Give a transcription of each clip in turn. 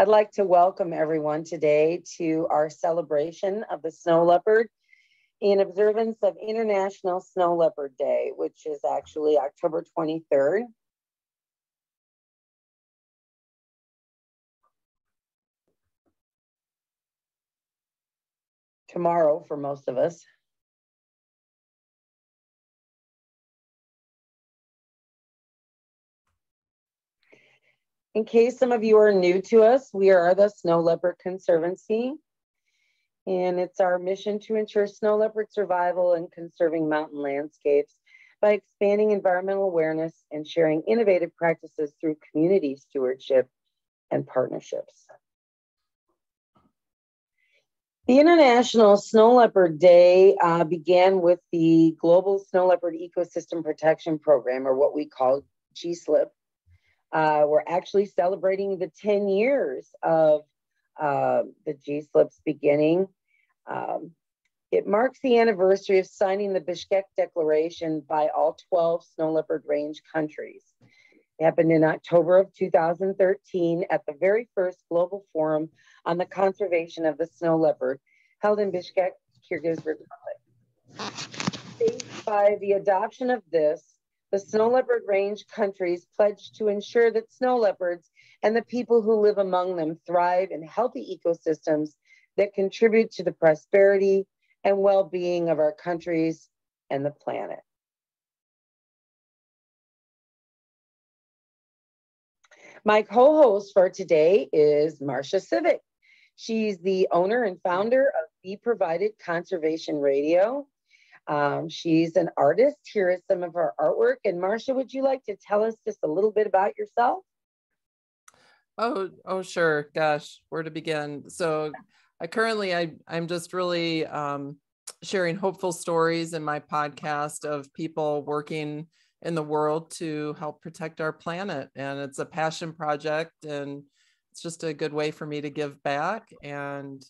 I'd like to welcome everyone today to our celebration of the snow leopard in observance of International Snow Leopard Day, which is actually October 23rd. Tomorrow for most of us. In case some of you are new to us, we are the Snow Leopard Conservancy, and it's our mission to ensure snow leopard survival and conserving mountain landscapes by expanding environmental awareness and sharing innovative practices through community stewardship and partnerships. The International Snow Leopard Day uh, began with the Global Snow Leopard Ecosystem Protection Program, or what we call GSLEP, uh, we're actually celebrating the 10 years of uh, the GSLEP's beginning. Um, it marks the anniversary of signing the Bishkek Declaration by all 12 snow leopard range countries. It happened in October of 2013 at the very first global forum on the conservation of the snow leopard held in Bishkek, Kyrgyz Republic. By the adoption of this, the snow leopard range countries pledged to ensure that snow leopards and the people who live among them thrive in healthy ecosystems that contribute to the prosperity and well-being of our countries and the planet. My co-host for today is Marcia Sivek. She's the owner and founder of BeProvided Conservation Radio um, she's an artist. Here is some of her artwork. And Marcia, would you like to tell us just a little bit about yourself? Oh, oh, sure. Gosh, where to begin? So, I currently I I'm just really um, sharing hopeful stories in my podcast of people working in the world to help protect our planet, and it's a passion project, and it's just a good way for me to give back. And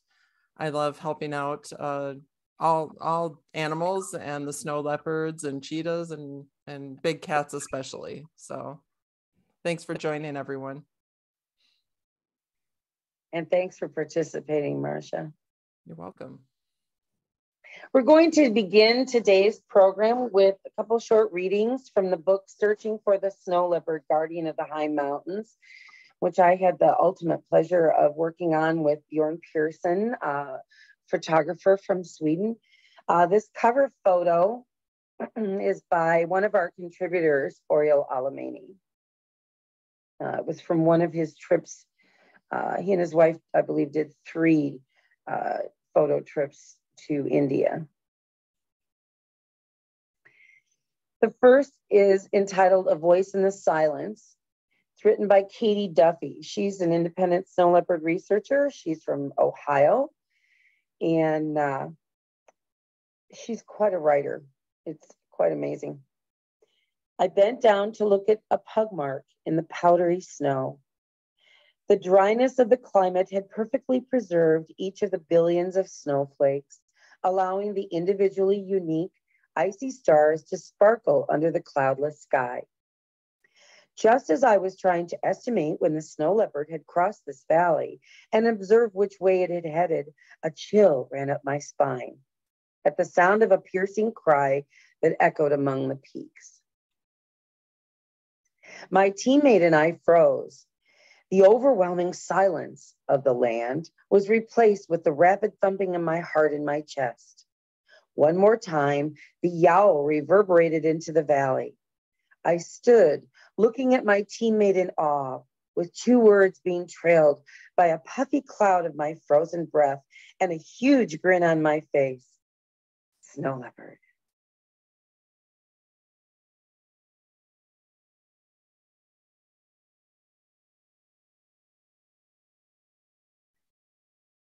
I love helping out uh, all all animals and the snow leopards and cheetahs and and big cats especially. So thanks for joining everyone. And thanks for participating, Marcia. You're welcome. We're going to begin today's program with a couple short readings from the book Searching for the Snow Leopard, Guardian of the High Mountains, which I had the ultimate pleasure of working on with Bjorn Persson, uh, photographer from Sweden. Uh, this cover photo is by one of our contributors, Oriol Alamany. Uh, it was from one of his trips. Uh, he and his wife, I believe, did three uh, photo trips to India. The first is entitled A Voice in the Silence. It's written by Katie Duffy. She's an independent snow leopard researcher. She's from Ohio and uh, she's quite a writer. It's quite amazing. I bent down to look at a pug mark in the powdery snow. The dryness of the climate had perfectly preserved each of the billions of snowflakes, allowing the individually unique icy stars to sparkle under the cloudless sky. Just as I was trying to estimate when the snow leopard had crossed this valley and observe which way it had headed, a chill ran up my spine at the sound of a piercing cry that echoed among the peaks. My teammate and I froze. The overwhelming silence of the land was replaced with the rapid thumping of my heart in my chest. One more time, the yowl reverberated into the valley. I stood looking at my teammate in awe, with two words being trailed by a puffy cloud of my frozen breath and a huge grin on my face. Snow leopard.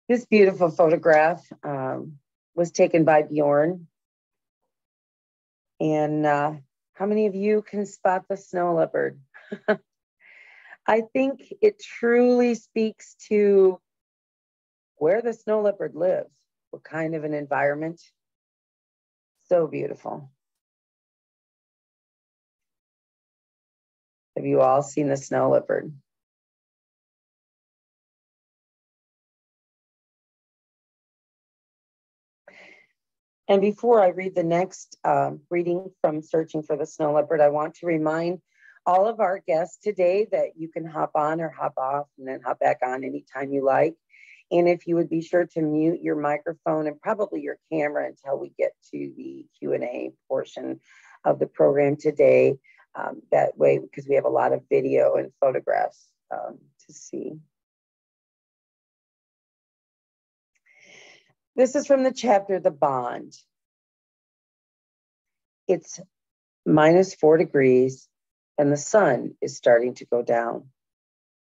This beautiful photograph um, was taken by Bjorn. And uh, how many of you can spot the snow leopard? I think it truly speaks to where the snow leopard lives, what kind of an environment. So beautiful. Have you all seen the snow leopard? And before I read the next um, reading from Searching for the Snow Leopard, I want to remind all of our guests today that you can hop on or hop off and then hop back on anytime you like. And if you would be sure to mute your microphone and probably your camera until we get to the Q&A portion of the program today. Um, that way, because we have a lot of video and photographs um, to see. This is from the chapter, The Bond. It's minus four degrees and the sun is starting to go down.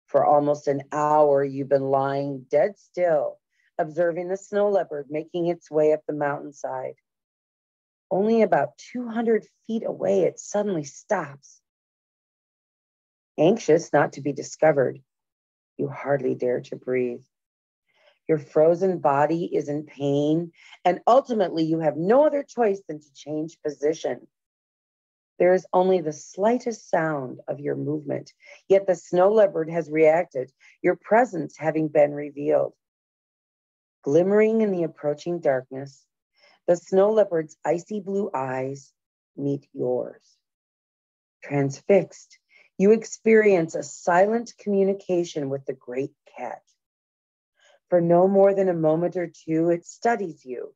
For almost an hour, you've been lying dead still, observing the snow leopard making its way up the mountainside. Only about 200 feet away, it suddenly stops. Anxious not to be discovered, you hardly dare to breathe. Your frozen body is in pain, and ultimately, you have no other choice than to change position. There is only the slightest sound of your movement, yet the snow leopard has reacted, your presence having been revealed. Glimmering in the approaching darkness, the snow leopard's icy blue eyes meet yours. Transfixed, you experience a silent communication with the great cat. For no more than a moment or two, it studies you,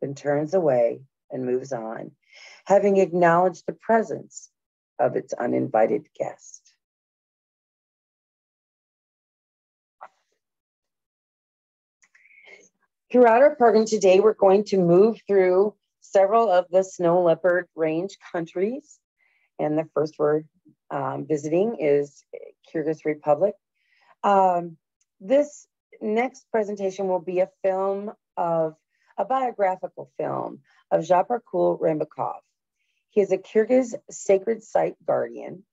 then turns away and moves on, having acknowledged the presence of its uninvited guest. Throughout our program today, we're going to move through several of the snow leopard range countries. And the first we're um, visiting is Kyrgyz Republic. Um, this next presentation will be a film of a biographical film of Zhaparkul Rambakov. He is a Kyrgyz sacred site guardian.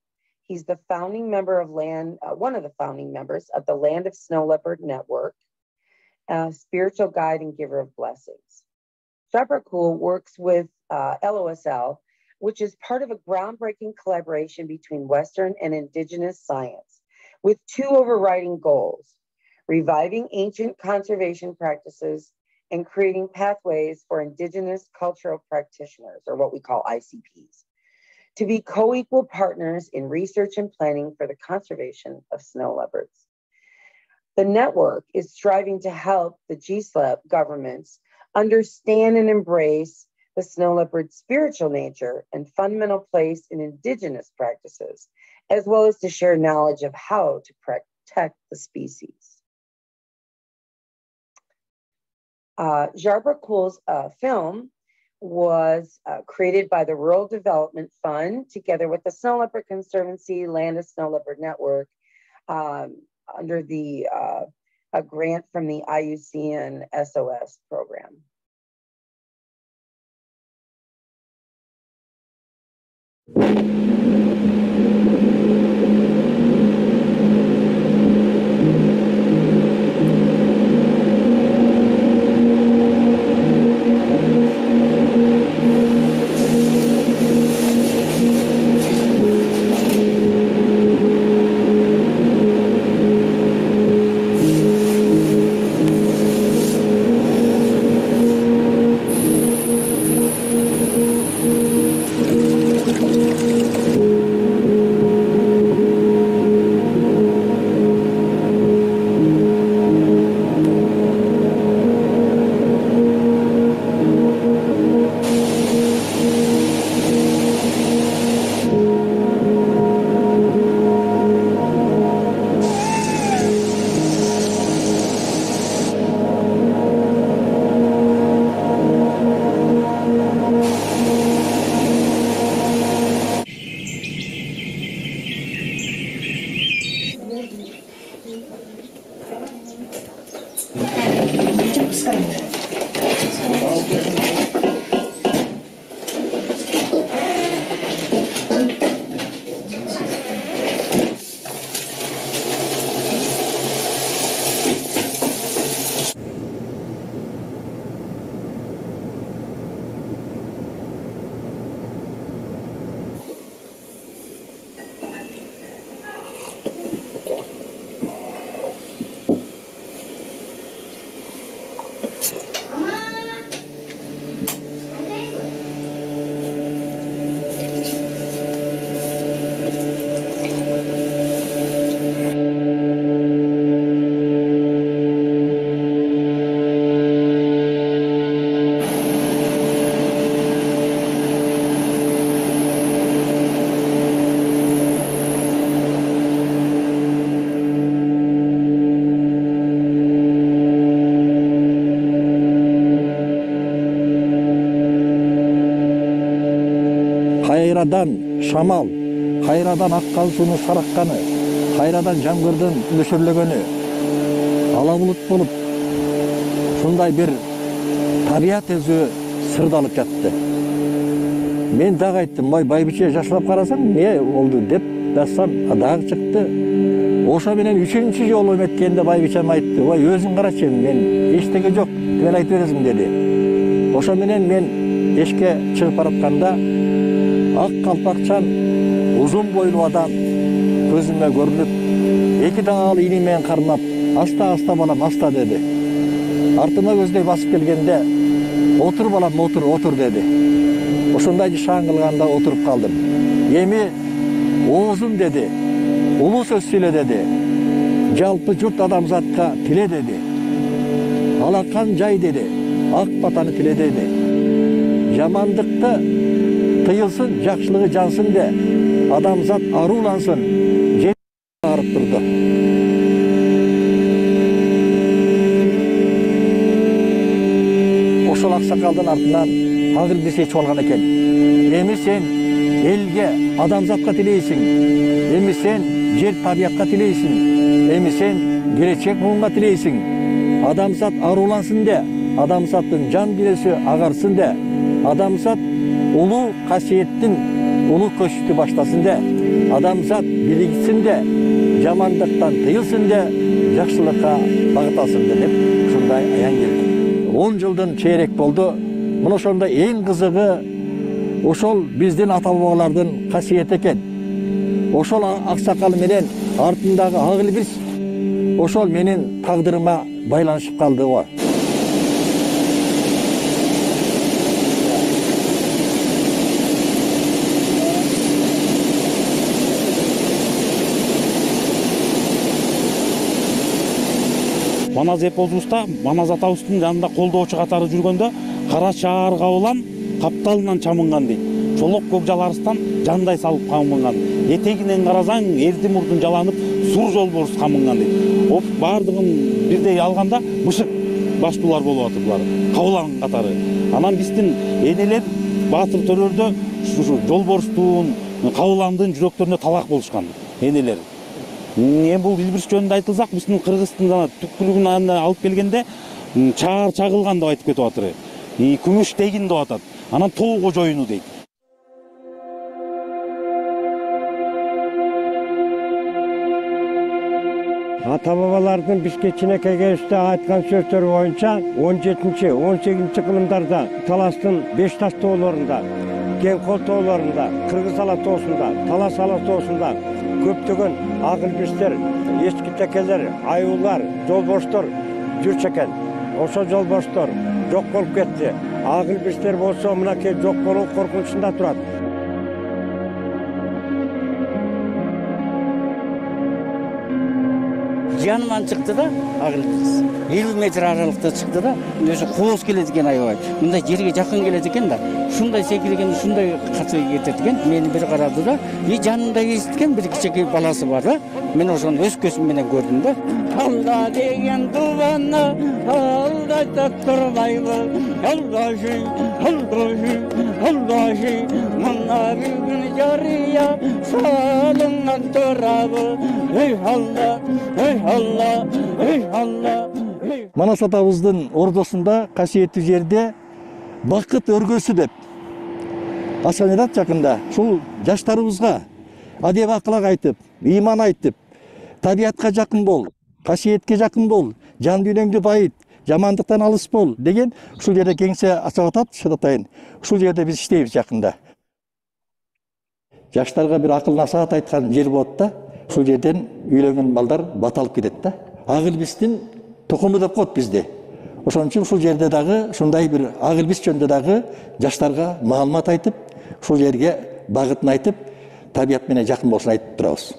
He's the founding member of land, uh, one of the founding members of the Land of Snow Leopard Network, a spiritual guide and giver of blessings. Zhaparkul works with uh, LOSL, which is part of a groundbreaking collaboration between Western and Indigenous science with two overriding goals reviving ancient conservation practices and creating pathways for Indigenous cultural practitioners, or what we call ICPs, to be co equal partners in research and planning for the conservation of snow leopards. The network is striving to help the GSLEP governments understand and embrace the snow leopard's spiritual nature and fundamental place in Indigenous practices, as well as to share knowledge of how to protect the species. Uh, uh, film was uh, created by the Rural Development Fund together with the Snow Leopard Conservancy, Land of Snow Leopard Network, um, under the uh, a grant from the IUCN SOS program. қайрадан шамал қайрадан аққан суның сараққаны қайрадан жаңбырдың нөсірлегені ала бұлыт болып сондай бір табият өзі сырдалып жатты мен тағы айттым ой байбіше жақсылап қарасаң не болды деп дастан дағы шықты ошо менен үшінші жолу эметкенде байбичем айтты ой өзүң карачы мен ештеңе жоқ мен айтып бересиң деди ошо менен мен эшикке чыгып баратканда ақ қалпақшан ұзын бойлы адам көзіме көрініп екі тағалы инемен қарынап, аста аста балам аста деді. Артыма көздей басып келгенде отыр балам отыр отыр деді. Ошондой шаң кылганда отуруп калдым эми деді, деди улуу сөз сүйлө деди жалпы жұрт адамзатқа тіле деді. Алақан жай деді. Ақ батаны тіле деді. Жамандықты тыйылсын жакшылыгы жансын де адамзат арулансын арып турду ошол аксакалдын артынан агыл биз чечип алган экен эми сен элге адамзатка тилейсиң эми сен жер табиятка тилейсиң эми сен келечек буунга тилейсиң адамзат арулансын де адамзаттын жан дүйнөсү агарсын де адамзат ұлы қасиеттің ұлы көшті баштасын де адамзат билігісін де жамандықтан тыйылсын да жақсылыққа бағытасын деп сондай аян келді он жылдан шерек болды мына ошондо ең қызығы ошол біздің ата бабалардың қасиеті екен ошол ақсақал менен артындағы ағыл ошол менің тағдырыма байланышып қалды ғой маназ эпосубузда маназ атабыздын жанында колдоочу катары жүргөндө кара шаарга улам капталынан чамынган дейт. Чолок көкжал арыстан жандай салып камынган. Этегинен карасаң эрди мурдун жаланып сур жолборс камынган дейт. Оп баардыгын бирдей алганда мышык баштуулар болуп атыр булар кабылаган катары. Анан биздин энелер баатыр төрөлөрдө ушу жолборстун кабыландын жүрөктөрүнө талак болушкан энелер не бұл илбирс жөнінде айтылсақ біздің қырғыздың ана түкпірін алып келгенде чаар чағылған деп айтып кетип жатыр и күмүш тегин деп атат анан тоого жоюну дейт ата бабалардын бізге кичинекей кезибизде айтқан сөздері бойынша он жетінші он сегізінші кылымдарда таластың беш тас тауларында кеңқол тауларында қырғыз тоосунда талас алатаусында көптеген ақылбестер ескі тәкелер аюлар жолбоштар жүрші екен осы жолбоштар жоқ болып кетті. Ақылбестер болса мынакей жоқ болу қорқынышында тұрады. жанымнан шықты да ағын елу метр аралықта шықты да өзі қуыс келеді екен аябай мындай жерге жақын келеді екен да шундай секірген шұндай қате кетеді екен. Мені бір қарады да и жанымда есіткен бір кішкене баласы бар да. Мен осыны өз көзімменен көрдім да. Алла деген дубаны алдата тұрмайлы аллаши аллаши аллаши мына бүгін жария салыңнан торабы ей алла ей алла эй алла манас атабыздын ордосунда касиеттүү жерде бакыт өргөсү деп ачкан жатат жакында ушул жаштарыбызга адеп акылак айтып ыйман айтып табиятка жакын бол касиетке жакын бол жан дүйнөңдү байыт жамандыктан алыс бол деген ушул жерде кеңсе ачып атат шот атайын ушул жерде биз иштейбиз жакында жаштарга бир акыл насаат айткан жер болот да ушул жерден балдар бата алып кетет да. Ак илбистин тукуму деп коет бизди ошон үчүн ушул жерде дагы ушундай бир ак илбис жөнүндө дагы жаштарга маалымат айтып ушул жерге багытын айтып табият менен жакын болушун айтып турабыз.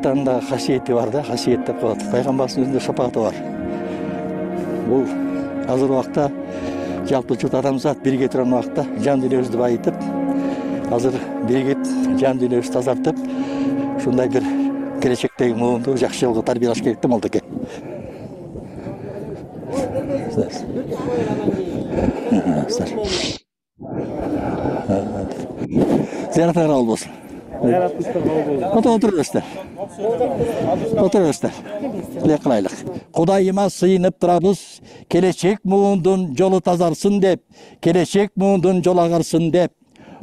манас атанын дагы касиети бар да касиет деп коет пайгамбарыбыздын өзүндө шапагаты бар бул азыркы убакта жалпы журт адамзат бирге турган убакта жан дүйнөбүздү байытып азыр биригип жан дүйнөбүздү тазартып ушундай бир келечектеги муунду жакшы жолго тарбиялаш керек да молдоке зыяратыңар кабыл вот отырыңыздар отырыңыздар тілек қылайлық құдайыма сыйынып тұрамыз келешек муындың жолы тазарсын деп келешек муындың жол ағарсын деп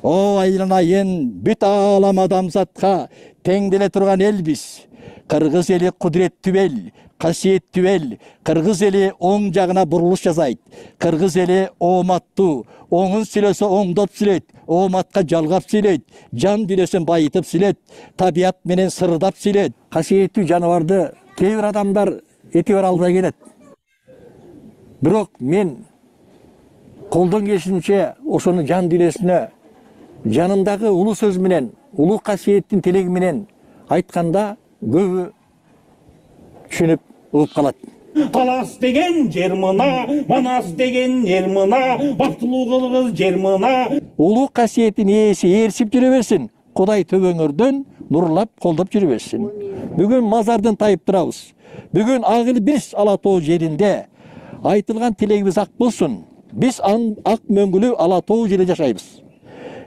о айланайын бүт алам адамзатқа теңделе тұрған елбіз қырғыз елі құдіретті эл қасиетті эл қырғыз елі оң жағына бұрылыс жасайды қырғыз елі ооматтуу оңын сүйлесе оңдоп сүйлөйт ооматка жалгап сүйлөйт жан дүйнөсүн байытып сүйлөйт табият менен сырдап сүйлөйт касиеттүү жаныбарды кээ бир адамдар этибар албай келет бирок мен колдон келишинче ошону жан дүйнөсүнө жанындагы улуу сөз менен улуу касиеттин тилеги менен айтканда көбі түшініп ұлып қалады. Талас деген жер мына манас деген ел мына бақтылы қылғыз жер мына. Ұлы қасиетін иесі ерсіп жүре берсін құдай төбе өңірден нұрлап қолдап жүре берсін. Бүгін мазардан тайып тұрамыз. Бүгін ағыл біз алатау жерінде айтылған тілегіміз ақ болсын. Біз ақ мөңгілеу алатау жерде жашаймыз.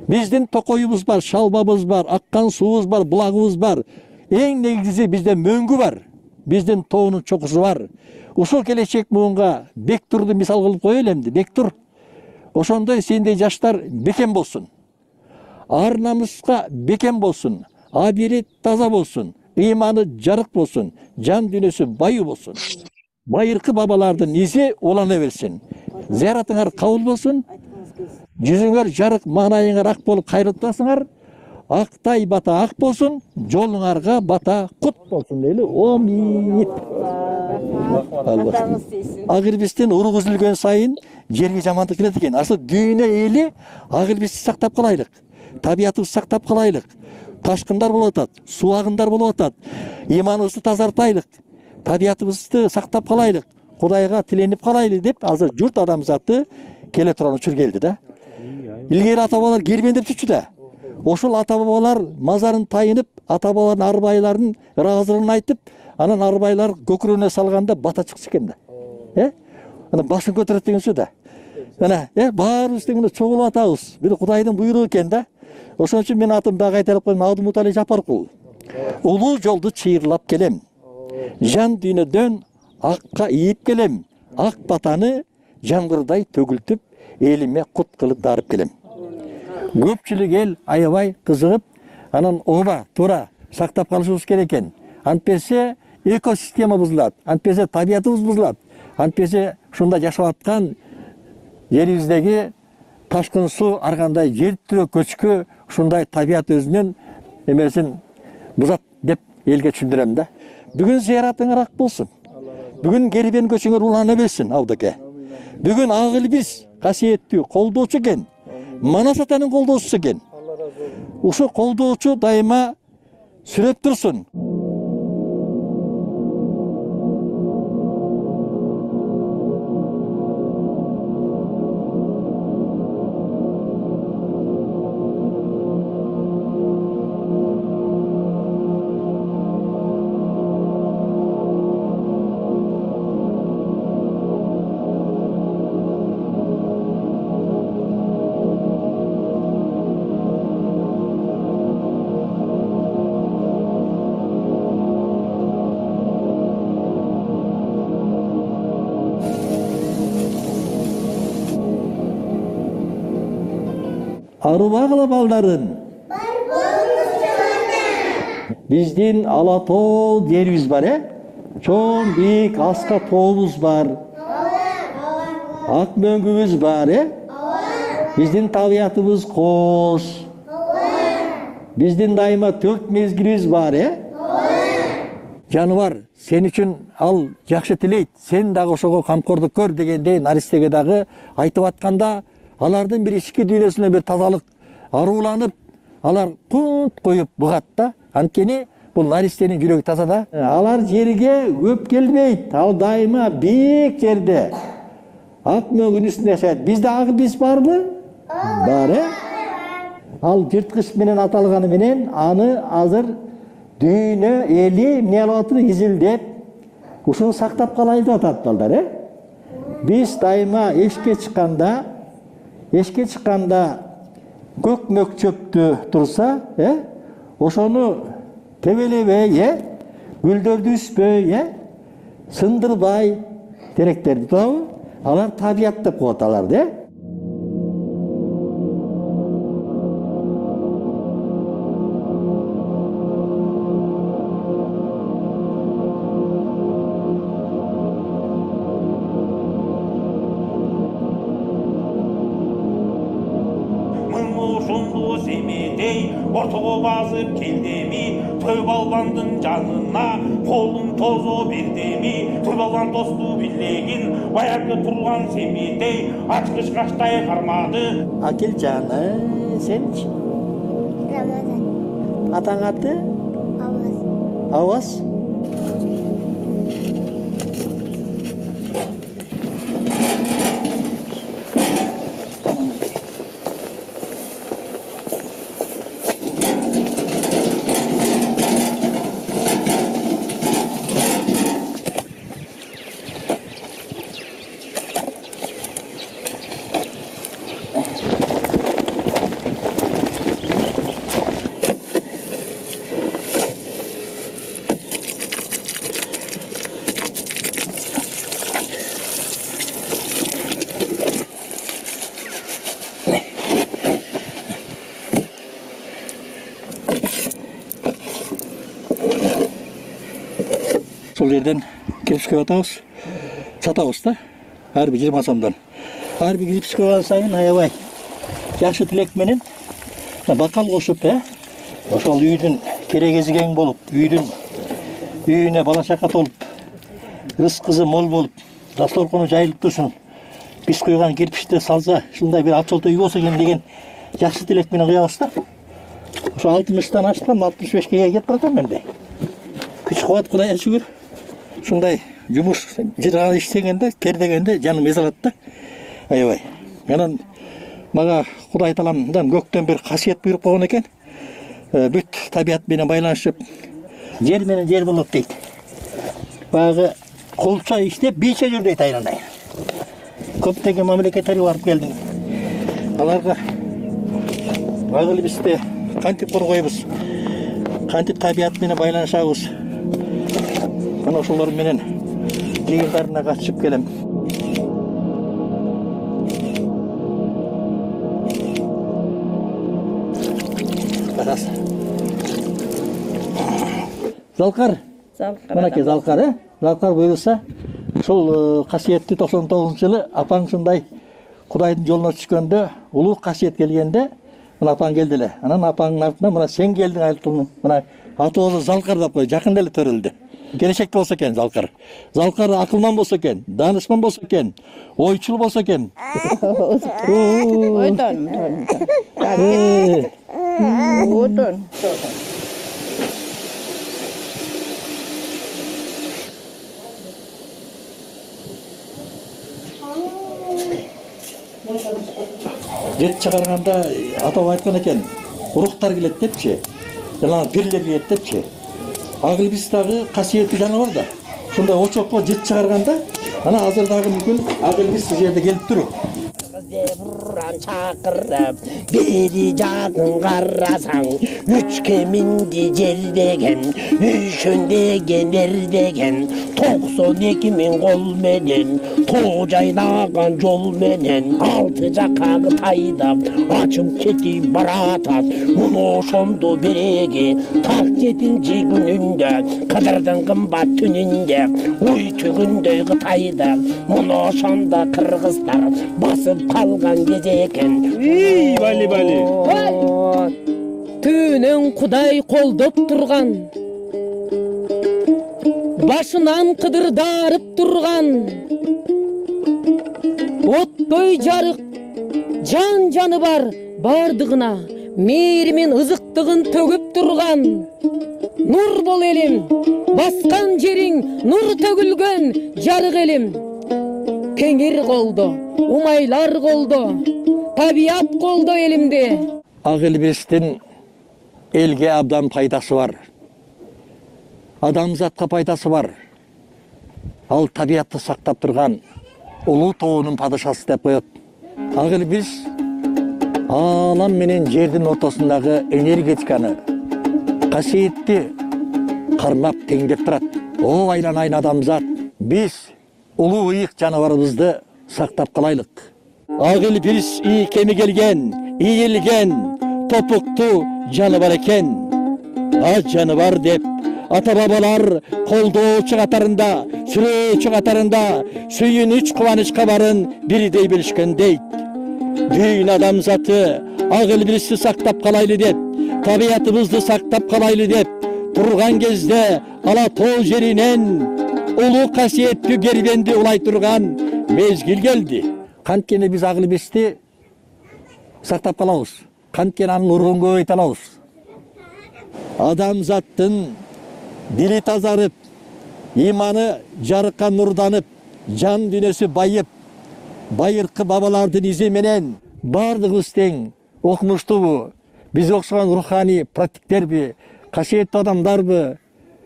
Біздің тоқойымыз бар шалбабыз бар аққан суымыз бар бұлағымыз бар эң негизгиси бизде мөңгү бар биздин тоонун чокусу бар. Ушул келечек муунга бектурду мисал кылып коелу эмди бектур. Ошондой сендей жаштар бекем болсун. Ар намыска бекем болсун абийири таза болсун ыйманы жарык болсун жан дүйнөсү баю болсун. Байыркы бабалардын изи улана берсин. Зыяратыңар кабыл болсун жүзүңөр жарык маанайыңар ак болуп кайрылып турасыңар актай бата ак болсун жолуңарга бата кут болсун дейли омин. Ак ирбистин уругу үзүлгөн сайын жерге жамандык келет экен ошо дүйнө эли ак ирбисти сактап калайлык табиятыбызды сактап калайлык ташкындар болуп атат суу агымдар болуп атат ыйманыбызды тазартайлык табиятыбызды сактап калайлык кудайга тиленип калайлы деп азыр журт адамзаты келе турган учур келди да. Илгери ата бабалар кербендеп жүрчү да. Ошол ата бабалар мазарын тайынып ата бабалардын арбайларын ыраазылыгын айтып анан арбайлар көкүрөгүнө салганда бата чыкчу экен да э анан башын көтөрөт деген сөз да мына э баарыбыз тең мына чогулуп атабыз бир кудайдын буйругу экен да ошон үчүн менин атым дагы кайталап коеюн абдумуталий жапаркул улуу жолду чыйырлап келем жан дүйнөдөн акка ийип келем ак батаны жамгырдай төгүлтүп элиме кут кылып дарып келем көпчүлүк эл аябай кызыгып анан ооба туура сактап калышыбыз керек экен антпесе экосистема бузулат антпесе табиятыбыз бузулат антпесе ушунда жашап аткан жерибиздеги ташкын суу ар кандай жер тирөө көчкү ушундай табият өзүнүн эмесин бузат деп элге түшүндүрөм да. Бүгүн зыяратыңар ак болсун бүгүн кербен көчүңөр улана берсин абдыке бүгүн ак илбиз касиеттүү колдоочу экен манас атаның қолдаушысы екен осы қолдаушы дайыма сүреп тұрсын арыбагыла балдарын биздин ала тоо жерибиз бар э чоң бийик аска тообуз бар ак мөңгүбүз бар э биздин табиятыбыз кооз биздин дайыма төрт мезгилибиз бар э жаныбар сен үчүн ал жакшы тилейт сен дагы ошого камкордук көр дегендей наристеге дагы айтып атканда алардын бир ички дүйнөсүнө бир тазалык арууланып алар кут коюп бугат да анткени бул наристенин жүрөгү таза да. Алар жерге көп келбейт ал дайыма бийик жерде. Ак мөңгүн үстүндө жашайт бизде ак ибис барбы? Бар э ал жырткыч менен аталганы менен аны азыр дүйнө эли эмне кылып атыр изилдеп ушуну сактап калайлы деп атат балдар э биз дайыма эшикке чыкканда эшикке чыкканда көк мөк чөптү турса э ошону тебелебей э гүлдөрдү үзбөй э сындырбай теректерди туурабы алар табият деп коет аларды э? туған семейдей атқышқаштай қармады әкелжаны сенші рамазан. Атаң аты ауаз ауаз кирпичке атабыз сатабыз да ар бир жыйырма сомдон ар бир кирпичке алган сайын аябай жакшы тилек менен бакал кошуп э ошол үйдүн керегеси кең болуп үйдүн үйүнө бала чака толуп рызкысы мол болуп дасторкону жайылып турсун биз куйган кирпичти салса ушундай бир ат үй болсо экен деген жакшы тилек менен куябыз да ошо алтымыштан ачкам алтымыш бешке кетип баратам менде күч кубат кудайга шүгүр ушундай жумуш жырган иштегенде тердегенде жаным эс алат да. Аябай. Анан мага кудай таалам мындан көктөн бир касиет буйруп койгон экен Э, бүт табият менен байланышып жер менен жер болот дейт баягы кулча иштеп бийче жүр дейт айланай көптөгөн мамлекеттерге барып келдим аларга ак илибизди кантип коргойбуз кантип табият менен байланышабыз мына ошолор менен жыйындарына катышып келем. Раз. залкар мынакей залкар э? Залкар буюрса ушул касиеттүү токсон тогузунчу жылы апаң ушундай кудайдын жолуна түшкөндө улуу касиет келгенде мына апаң келди эле анан апаңдын артынан мына сен келдиң айтылдың мына аты болсо залкар деп кой жакында эле төрөлдү келешекте болса екен залқар залқар ақылман болса екен данышман болса екен ойшыл болса екен жет шығарғанда атап айтқан екен рухтар келеді депші жаңағы перлер келеді депші дагы касиеттүү жаныбар да. Ушундай очокко жет чыгарганда ана азыр дагы мүмкүн ак илбиз ушул жерде келип туруп бұран шақырып бері жағын қарасаң үшке мінді жердеген үйшіндеген ердеген тоқсан екі мен қолменен тоо жол жолменен алты жақағы тайдап ашып кетіп баратат мұны ошондо береги так жетінші күнінде қыдырдың қымбат түнінде ой түгіндей қытайды мұны ошондо қырғыздар басып алған кезі екен ей бәле бәле құдай қолдап тұрған. Башынан қыдырдарып тұрған. Оттой жарық жан жаны бар бардығына мейірімен ызықтығын төгіп тұрған. Нұр бол елем, басқан жерің нұр төгілген жарық елем кеңир колдо умайлар колдо табият колдо элимди ак илбирстин элге абдан пайдасы бар адамзатка пайдасы бар ал табиятты сактап турган улуу тоонун падышасы деп коет ак илбирс аалам менен жердин ортосундагы энергетиканы касиетти кармап теңдеп турат о айланайын адамзат биз ұлы ұйық жануарымызды сақтап қалайлық ақ ілбіс үй кемігілген иілген топықты жануар екен аз жануар деп ата бабалар қолдоочу қатарында сүрөөчү қатарында сүйүнүч кубаныч барын бирдей билишкен дейт дүйін адамзаты ағыл ілбісті сақтап қалайлы деп табиятымызды сақтап қалайлы деп тұрған кезде ала тоо жерінен ұлы қасиетті кербенді ұлай тұрған мезгіл келді қанткені біз ағылы бесті сақтап қаламыз қанткені анын ұрығын көбейте алабыз адамзаттың дили тазарып иманы жарыққа нұрданып жан дүниесі байып байырқы бабалардың ізі менен тең оқымыштубу Біз окшогон руханий практиктерби касиеттүү адамдарбы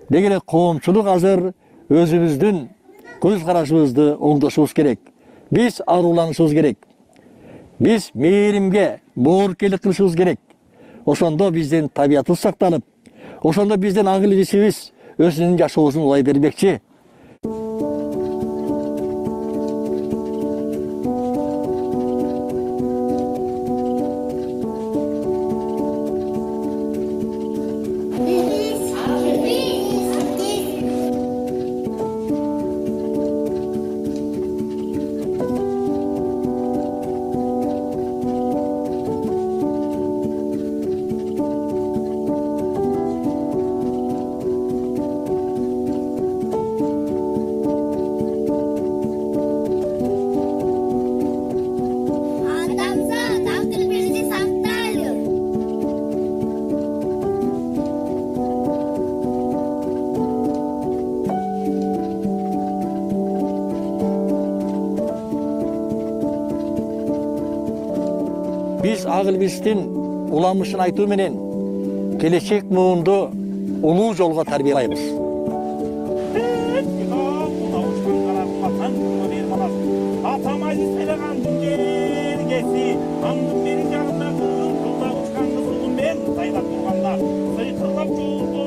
деген коомчулук азыр өзүбүздүн көз карашыбызды оңдошубуз керек биз аруланышыбыз керек биз мээримге боорукелик кылышыбыз керек ошондо биздин табиятыбыз сакталып ошондо биздин ак илбирсибиз өзүнүн жашоосун улай бермекчи тәрбиесінен ұламышын айтуменен келешек буынды ұлы жолға тәрбиелаймыз Андын бері жағында құлын құлда ұшқан қызылын мен тайлап турганда сыйкырлап жұлдыз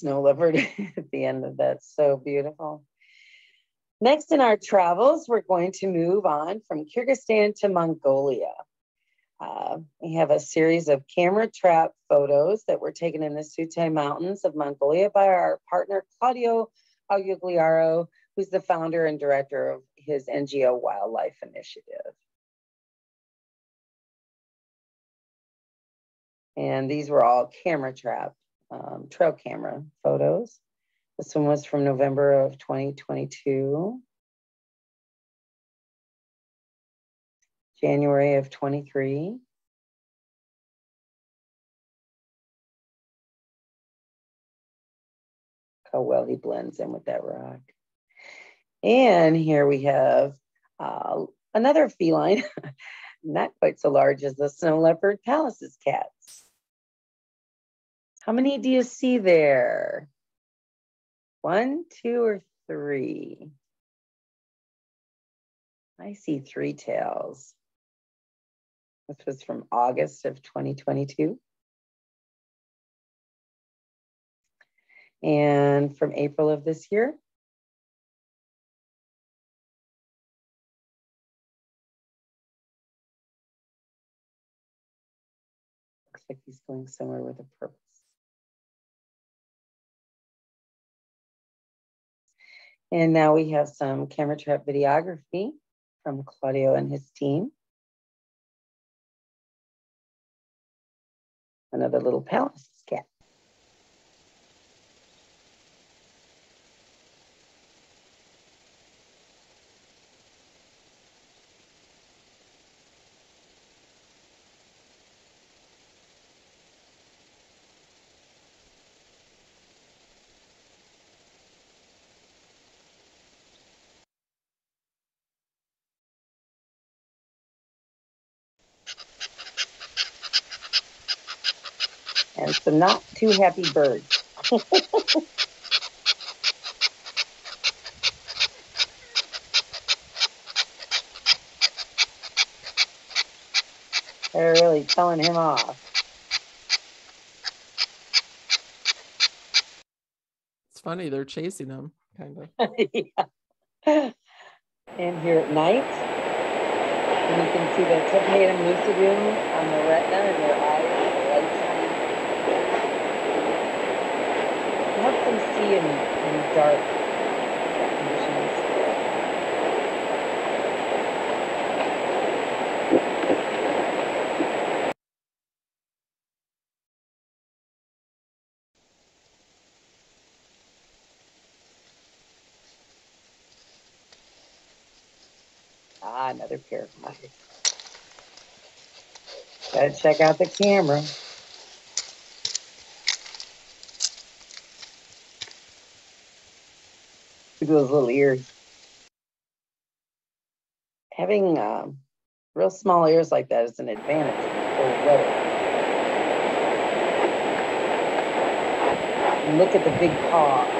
snow leopard at the end of that. So beautiful. Next in our travels, we're going to move on from Kyrgyzstan to Mongolia. Uh, we have a series of camera trap photos that were taken in the Sutai Mountains of Mongolia by our partner Claudio Augugliaro, who's the founder and director of his NGO Wildlife Initiative. And these were all camera trap, um, trail camera photos. This one was from November of 2022. January of 23. How well he blends in with that rock. And here we have uh, another feline, not quite so large as the snow leopard, Pallas's cats. How many do you see there? One, two, or three? I see three tails. This was from August of 2022. And from April of this year. Looks like he's going somewhere with a purpose. And now we have some camera trap videography from Claudio and his team. Another little Pallas cat. And some not too happy birds. They're really telling him off. It's funny, they're chasing him, kind of. yeah. And here at night, and you can see the tapetum lucidum on the retina and their eyes, the light shine. In dark conditions. Ah, another pair of eyes. Gotta check out the camera. Look at those little ears. Having um, real small ears like that is an advantage in cold weather. Look at the big paw.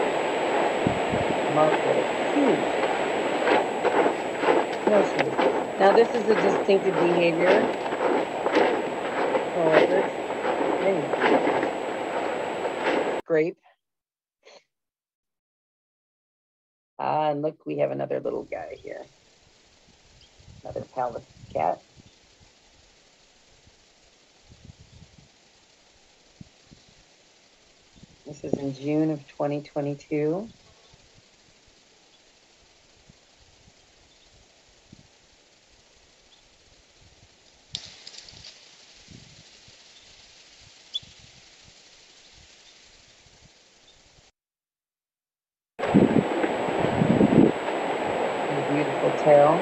Mark it. Huge. No. Now this is a distinctive behavior. However. Grape. Ah, and look, we have another little guy here. Another Pallas cat. This is in June of 2022. A beautiful tail.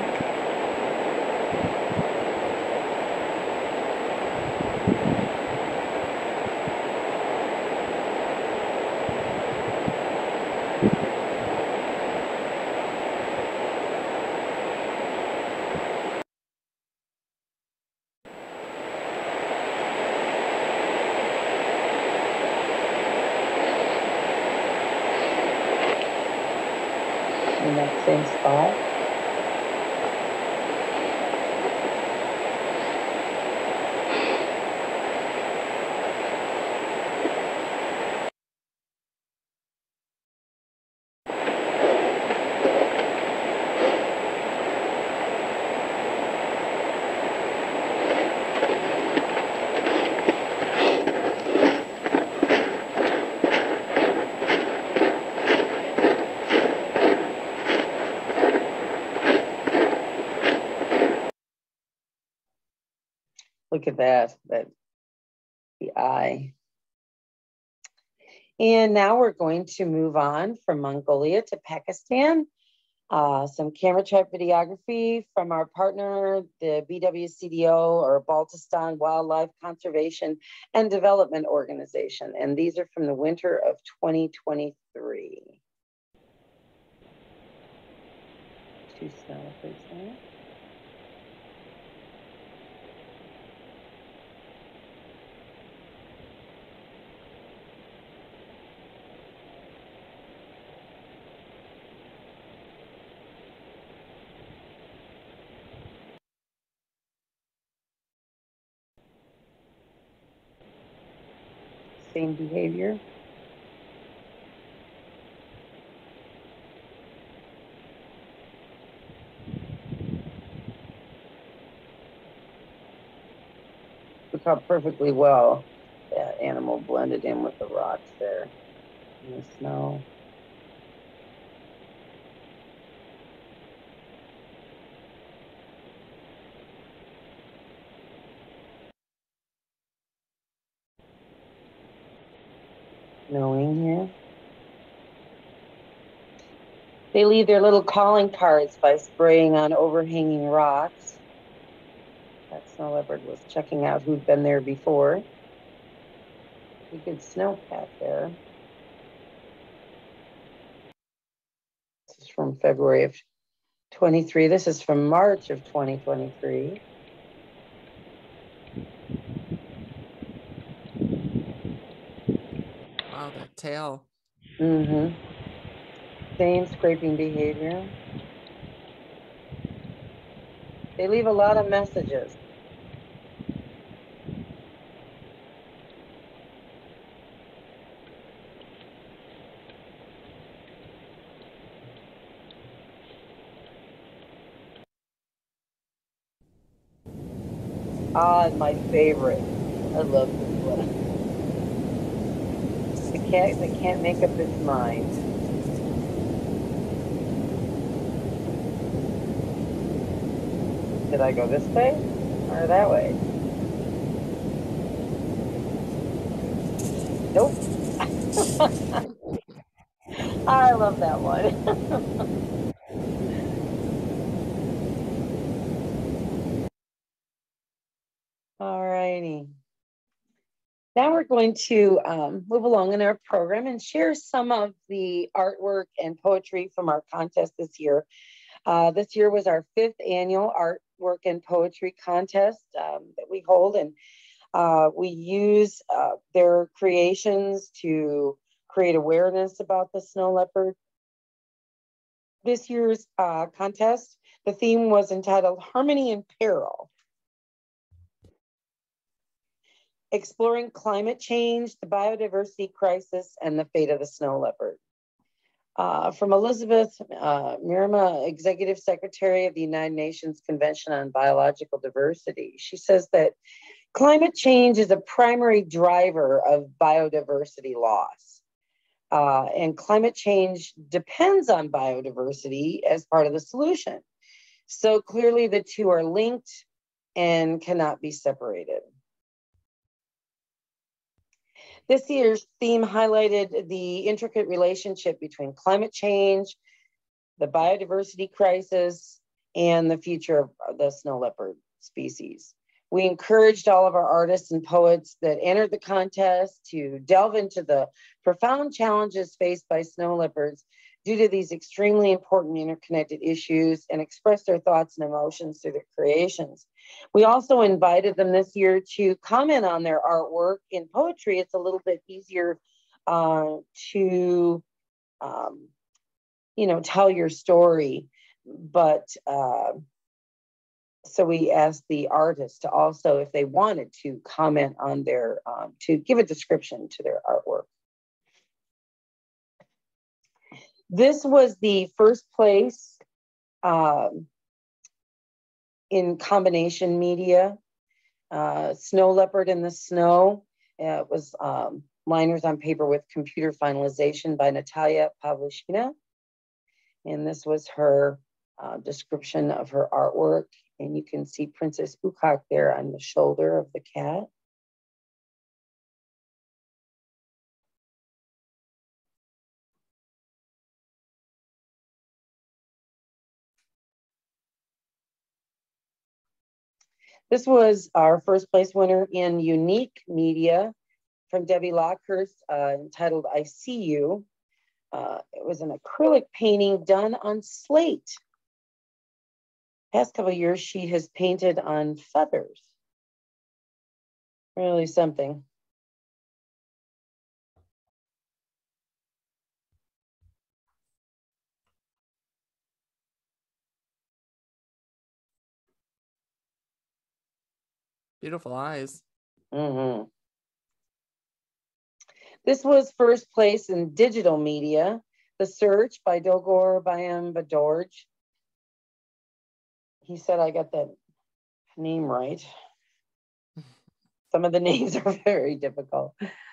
In that same spot. Look at that, that the eye. And now we're going to move on from Mongolia to Pakistan. Uh, some camera trap videography from our partner, the BWCDO or Baltistan Wildlife Conservation and Development Organization. And these are from the winter of 2023. Two snow leopards behavior. Look how perfectly well that animal blended in with the rocks there in the snow. Here. They leave their little calling cards by spraying on overhanging rocks. That snow leopard was checking out who'd been there before. We good snowpack there. This is from February of 23. This is from March of 2023. Wow, that tail. Mm-hmm. Same scraping behavior. They leave a lot of messages. Ah, my favorite. I love this cat that can't make up its mind. Did I go this way or that way? Nope. I love that one. All righty. Now we're going to um, move along in our program and share some of the artwork and poetry from our contest this year. Uh, this year was our fifth annual artwork and poetry contest um, that we hold, and uh, we use uh, their creations to create awareness about the snow leopard. This year's uh, contest, the theme was entitled Harmony in Peril. Exploring climate change, the biodiversity crisis, and the fate of the snow leopard. Uh, from Elizabeth uh, Mrema, Executive Secretary of the United Nations Convention on Biological Diversity, she says that climate change is a primary driver of biodiversity loss. Uh, and climate change depends on biodiversity as part of the solution. So clearly the two are linked and cannot be separated. This year's theme highlighted the intricate relationship between climate change, the biodiversity crisis, and the future of the snow leopard species. We encouraged all of our artists and poets that entered the contest to delve into the profound challenges faced by snow leopards due to these extremely important interconnected issues and express their thoughts and emotions through their creations. We also invited them this year to comment on their artwork. In poetry, it's a little bit easier uh, to, um, you know, tell your story. But uh, so we asked the artists to also, if they wanted to comment on their, um, to give a description to their artwork. This was the first place um, in combination media. Uh, snow leopard in the snow. Uh, it was um, liners on paper with computer finalization by Natalia Pavlishina. And this was her uh, description of her artwork. And you can see Princess Ukok there on the shoulder of the cat. This was our first place winner in unique media from Debbie Lockhurst uh, entitled I See You. Uh, it was an acrylic painting done on slate. Past couple years, she has painted on feathers. Really something. Beautiful eyes. Mm-hmm. This was first place in digital media, The Search by Dogor Bayam Badorj. He said I got that name right. Some of the names are very difficult.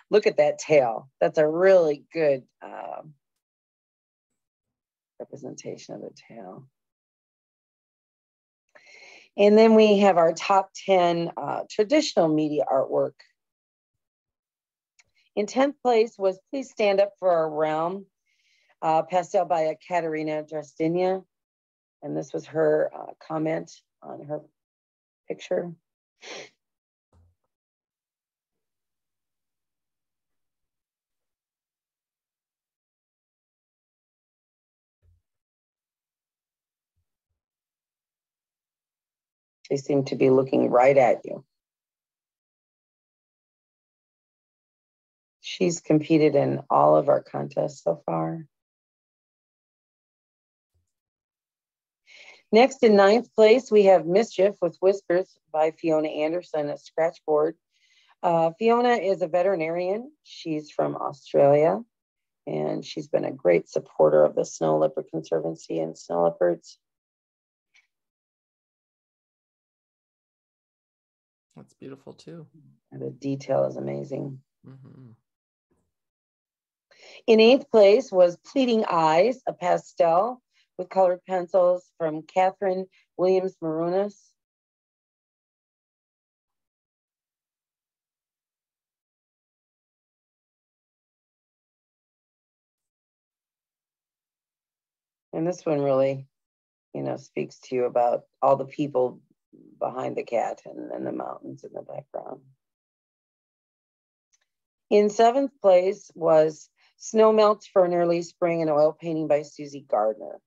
Look at that tail. That's a really good um, representation of the tail. And then we have our top 10 uh, traditional media artwork. In 10th place was Please Stand Up for Our Realm, uh, pastel by Katerina Justinia. And this was her uh, comment on her picture. They seem to be looking right at you. She's competed in all of our contests so far. Next, in ninth place, we have Mischief with Whispers by Fiona Anderson, a scratchboard. Uh, Fiona is a veterinarian. She's from Australia, and she's been a great supporter of the Snow Leopard Conservancy and snow leopards. That's beautiful too. And the detail is amazing. Mm-hmm. In eighth place was Pleading Eyes, a pastel with colored pencils from Catherine Williams Marunas. And this one really, you know, speaks to you about all the people behind the cat and, the mountains in the background. In seventh place was Snow Melts for an Early Spring, an oil painting by Susie Gardner.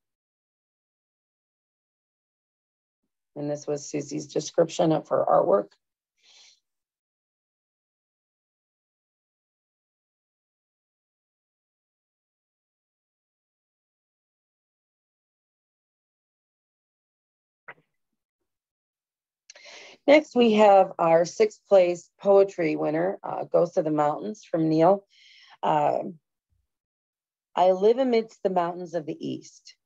And this was Susie's description of her artwork. Next, we have our sixth place poetry winner, uh, Ghost of the Mountains from Neil. Uh, I live amidst the mountains of the East.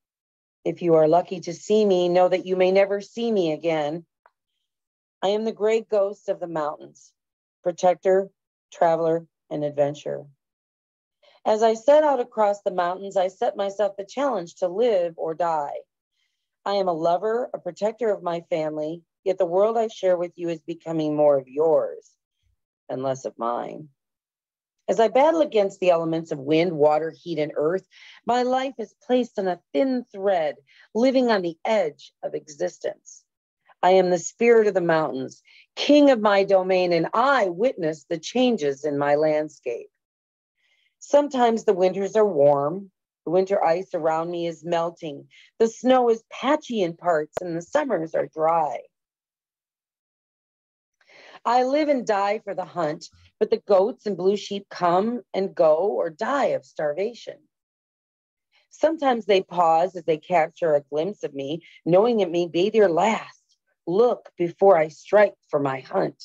If you are lucky to see me, know that you may never see me again. I am the gray ghost of the mountains, protector, traveler, and adventurer. As I set out across the mountains, I set myself the challenge to live or die. I am a lover, a protector of my family, Yet the world I share with you is becoming more of yours and less of mine. As I battle against the elements of wind, water, heat, and earth, my life is placed on a thin thread, living on the edge of existence. I am the spirit of the mountains, king of my domain, and I witness the changes in my landscape. Sometimes the winters are warm, the winter ice around me is melting, the snow is patchy in parts, and the summers are dry. I live and die for the hunt, but the goats and blue sheep come and go or die of starvation. Sometimes they pause as they capture a glimpse of me, knowing it may be their last. Look before I strike for my hunt.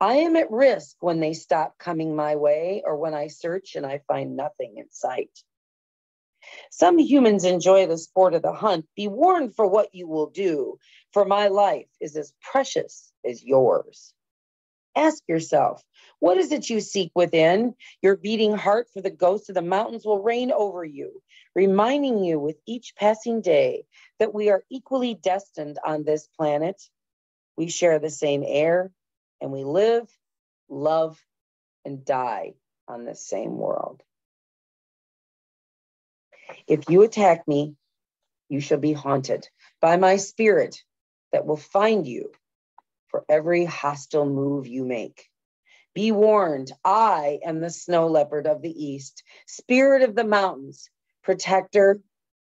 I am at risk when they stop coming my way or when I search and I find nothing in sight. Some humans enjoy the sport of the hunt. Be warned for what you will do, for my life is as precious as yours. Ask yourself, what is it you seek within? Your beating heart for the ghosts of the mountains will reign over you, reminding you with each passing day that we are equally destined on this planet. We share the same air, and we live, love, and die on the same world. If you attack me, you shall be haunted by my spirit that will find you for every hostile move you make. Be warned, I am the snow leopard of the east, spirit of the mountains, protector,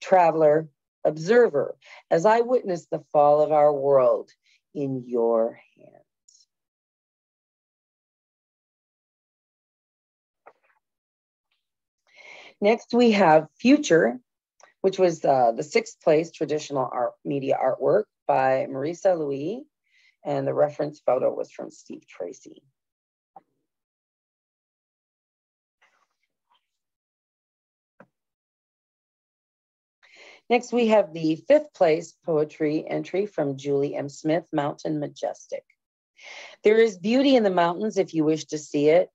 traveler, observer, as I witness the fall of our world in your Next, we have Future, which was uh, the sixth place traditional art media artwork by Marisa Louis. And the reference photo was from Steve Tracy. Next, we have the fifth place poetry entry from Julie M. Smith, Mountain Majestic. There is beauty in the mountains if you wish to see it.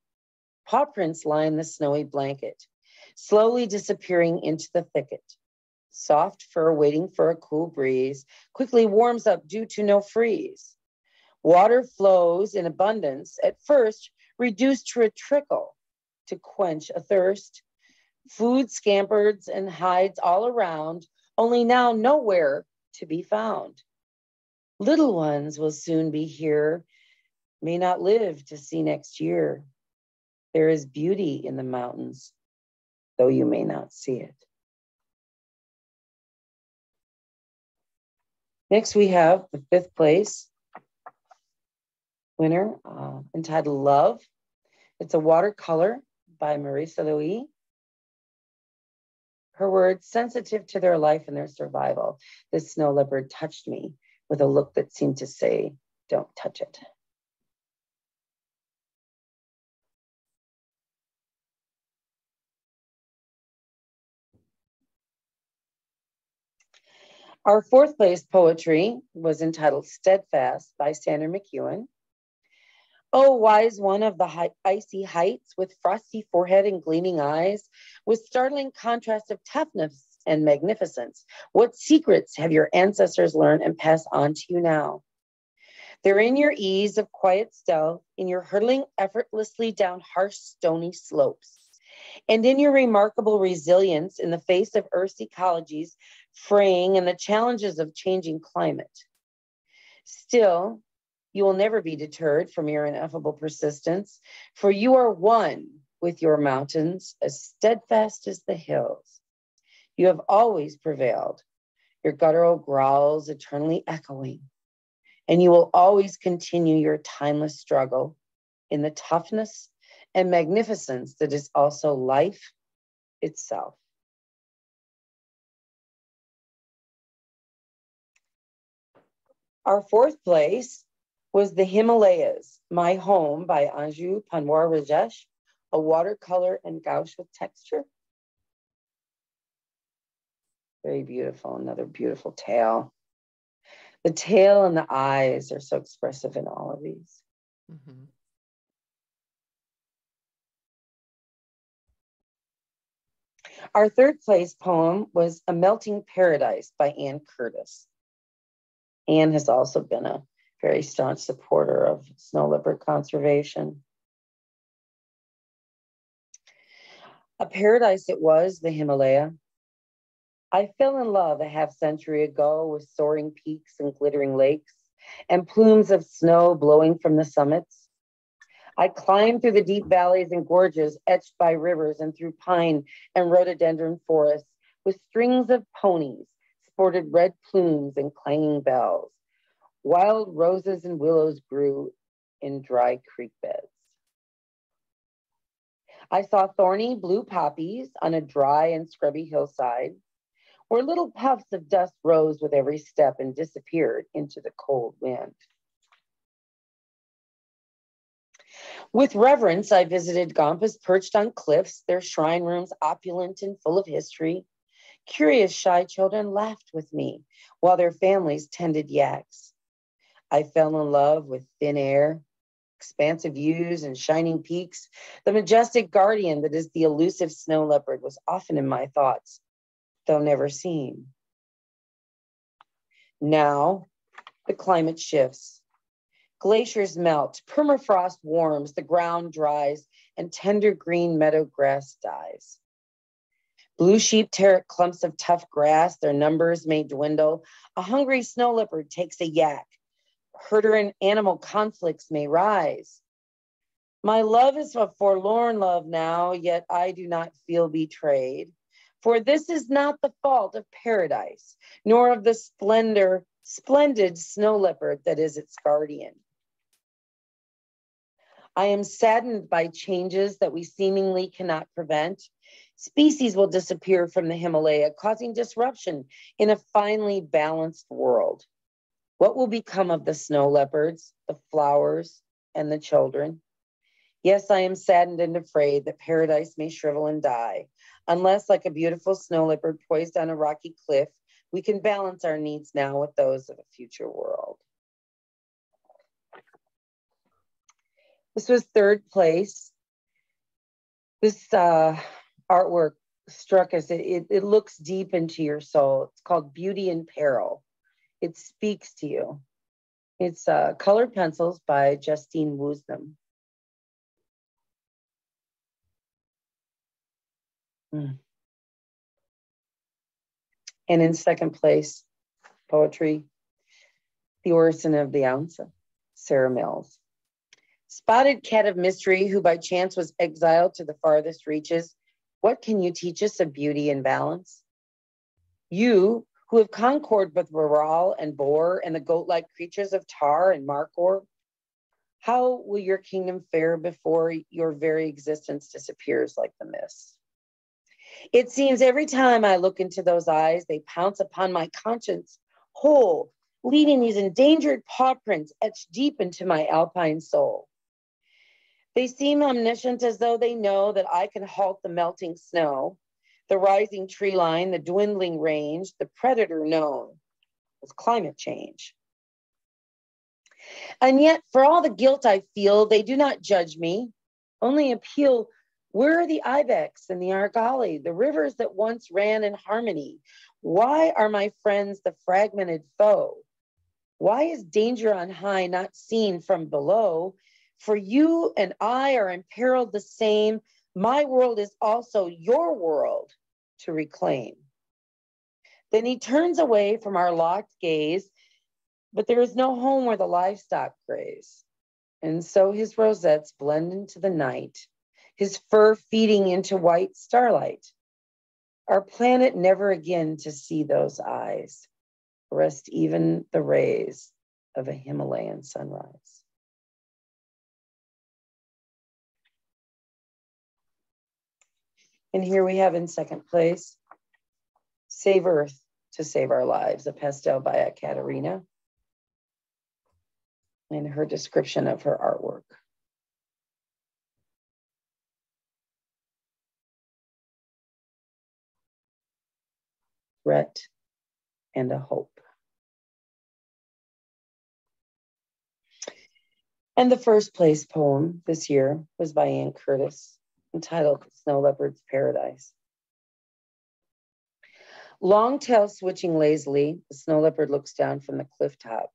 Paw prints lie in the snowy blanket slowly disappearing into the thicket. Soft fur waiting for a cool breeze quickly warms up due to no freeze. Water flows in abundance, at first reduced to a trickle to quench a thirst. Food scampers and hides all around, only now nowhere to be found. Little ones will soon be here, may not live to see next year. There is beauty in the mountains, though you may not see it. Next, we have the fifth place winner uh, entitled Love. It's a watercolor by Marisa Louis. Her words, sensitive to their life and their survival, this snow leopard touched me with a look that seemed to say, Don't touch it. Our fourth place poetry was entitled Steadfast by Sandra McEwen. Oh, wise one of the high, icy heights with frosty forehead and gleaming eyes, with startling contrast of toughness and magnificence, what secrets have your ancestors learned and passed on to you now? They're in your ease of quiet stealth, in your hurtling effortlessly down harsh, stony slopes, and in your remarkable resilience in the face of Earth's ecologies fraying and the challenges of changing climate. Still, you will never be deterred from your ineffable persistence, for you are one with your mountains, as steadfast as the hills. You have always prevailed, your guttural growls eternally echoing, and you will always continue your timeless struggle in the toughness and magnificence that is also life itself. Our fourth place was The Himalayas, My Home by Anju Panwar Rajesh, a watercolor and gouache with texture. Very beautiful, another beautiful tail. The tail and the eyes are so expressive in all of these. Mm-hmm. Our third place poem was A Melting Paradise by Anne Curtis. Anne has also been a very staunch supporter of snow leopard conservation. A paradise it was, the Himalaya. I fell in love a half century ago with soaring peaks and glittering lakes and plumes of snow blowing from the summits. I climbed through the deep valleys and gorges etched by rivers and through pine and rhododendron forests with strings of ponies sported red plumes and clanging bells. Wild roses and willows grew in dry creek beds. I saw thorny blue poppies on a dry and scrubby hillside, where little puffs of dust rose with every step and disappeared into the cold wind. With reverence, I visited Gompas perched on cliffs, their shrine rooms opulent and full of history, Curious, shy children laughed with me while their families tended yaks. I fell in love with thin air, expansive views, and shining peaks. The majestic guardian that is the elusive snow leopard was often in my thoughts, though never seen. Now, the climate shifts. Glaciers melt, permafrost warms, the ground dries, and tender green meadow grass dies. Blue sheep tear at clumps of tough grass, their numbers may dwindle. A hungry snow leopard takes a yak. Herder and animal conflicts may rise. My love is a forlorn love now, yet I do not feel betrayed. For this is not the fault of paradise, nor of the splendor, splendid snow leopard that is its guardian. I am saddened by changes that we seemingly cannot prevent. Species will disappear from the Himalaya, causing disruption in a finely balanced world. What will become of the snow leopards, the flowers, and the children? Yes, I am saddened and afraid that paradise may shrivel and die, unless, like a beautiful snow leopard poised on a rocky cliff, We can balance our needs now with those of a future world. This was third place. This uh, artwork struck us. It, it, it looks deep into your soul. It's called Beauty in Peril. It speaks to you. It's uh, colored pencils by Justine Woosnam. Mm. And in second place, poetry, The Orison of the Ounce, Sarah Mills. Spotted cat of mystery, who by chance was exiled to the farthest reaches, what can you teach us of beauty and balance? You, who have concord with Bharal and Bor and the goat like creatures of Tahr and Markhor, how will your kingdom fare before your very existence disappears like the mist? It seems every time I look into those eyes, they pounce upon my conscience whole, leaving these endangered paw prints etched deep into my alpine soul. They seem omniscient as though they know that I can halt the melting snow, the rising tree line, the dwindling range, the predator known as climate change. And yet, for all the guilt I feel, they do not judge me, only appeal where are the ibex and the argali, the rivers that once ran in harmony? Why are my friends the fragmented foe? Why is danger on high not seen from below? For you and I are imperiled the same. My world is also your world to reclaim. Then he turns away from our locked gaze, but there is no home where the livestock graze. And so his rosettes blend into the night, his fur feeding into white starlight. Our planet never again to see those eyes, rest even the rays of a Himalayan sunrise. And here we have in second place, Save Earth to Save Our Lives, a pastel by Ekaterina, and her description of her artwork. Threat and a hope. And the first place poem this year was by Anne Curtis, entitled Snow Leopard's Paradise. Long tail switching lazily, the snow leopard looks down from the cliff top.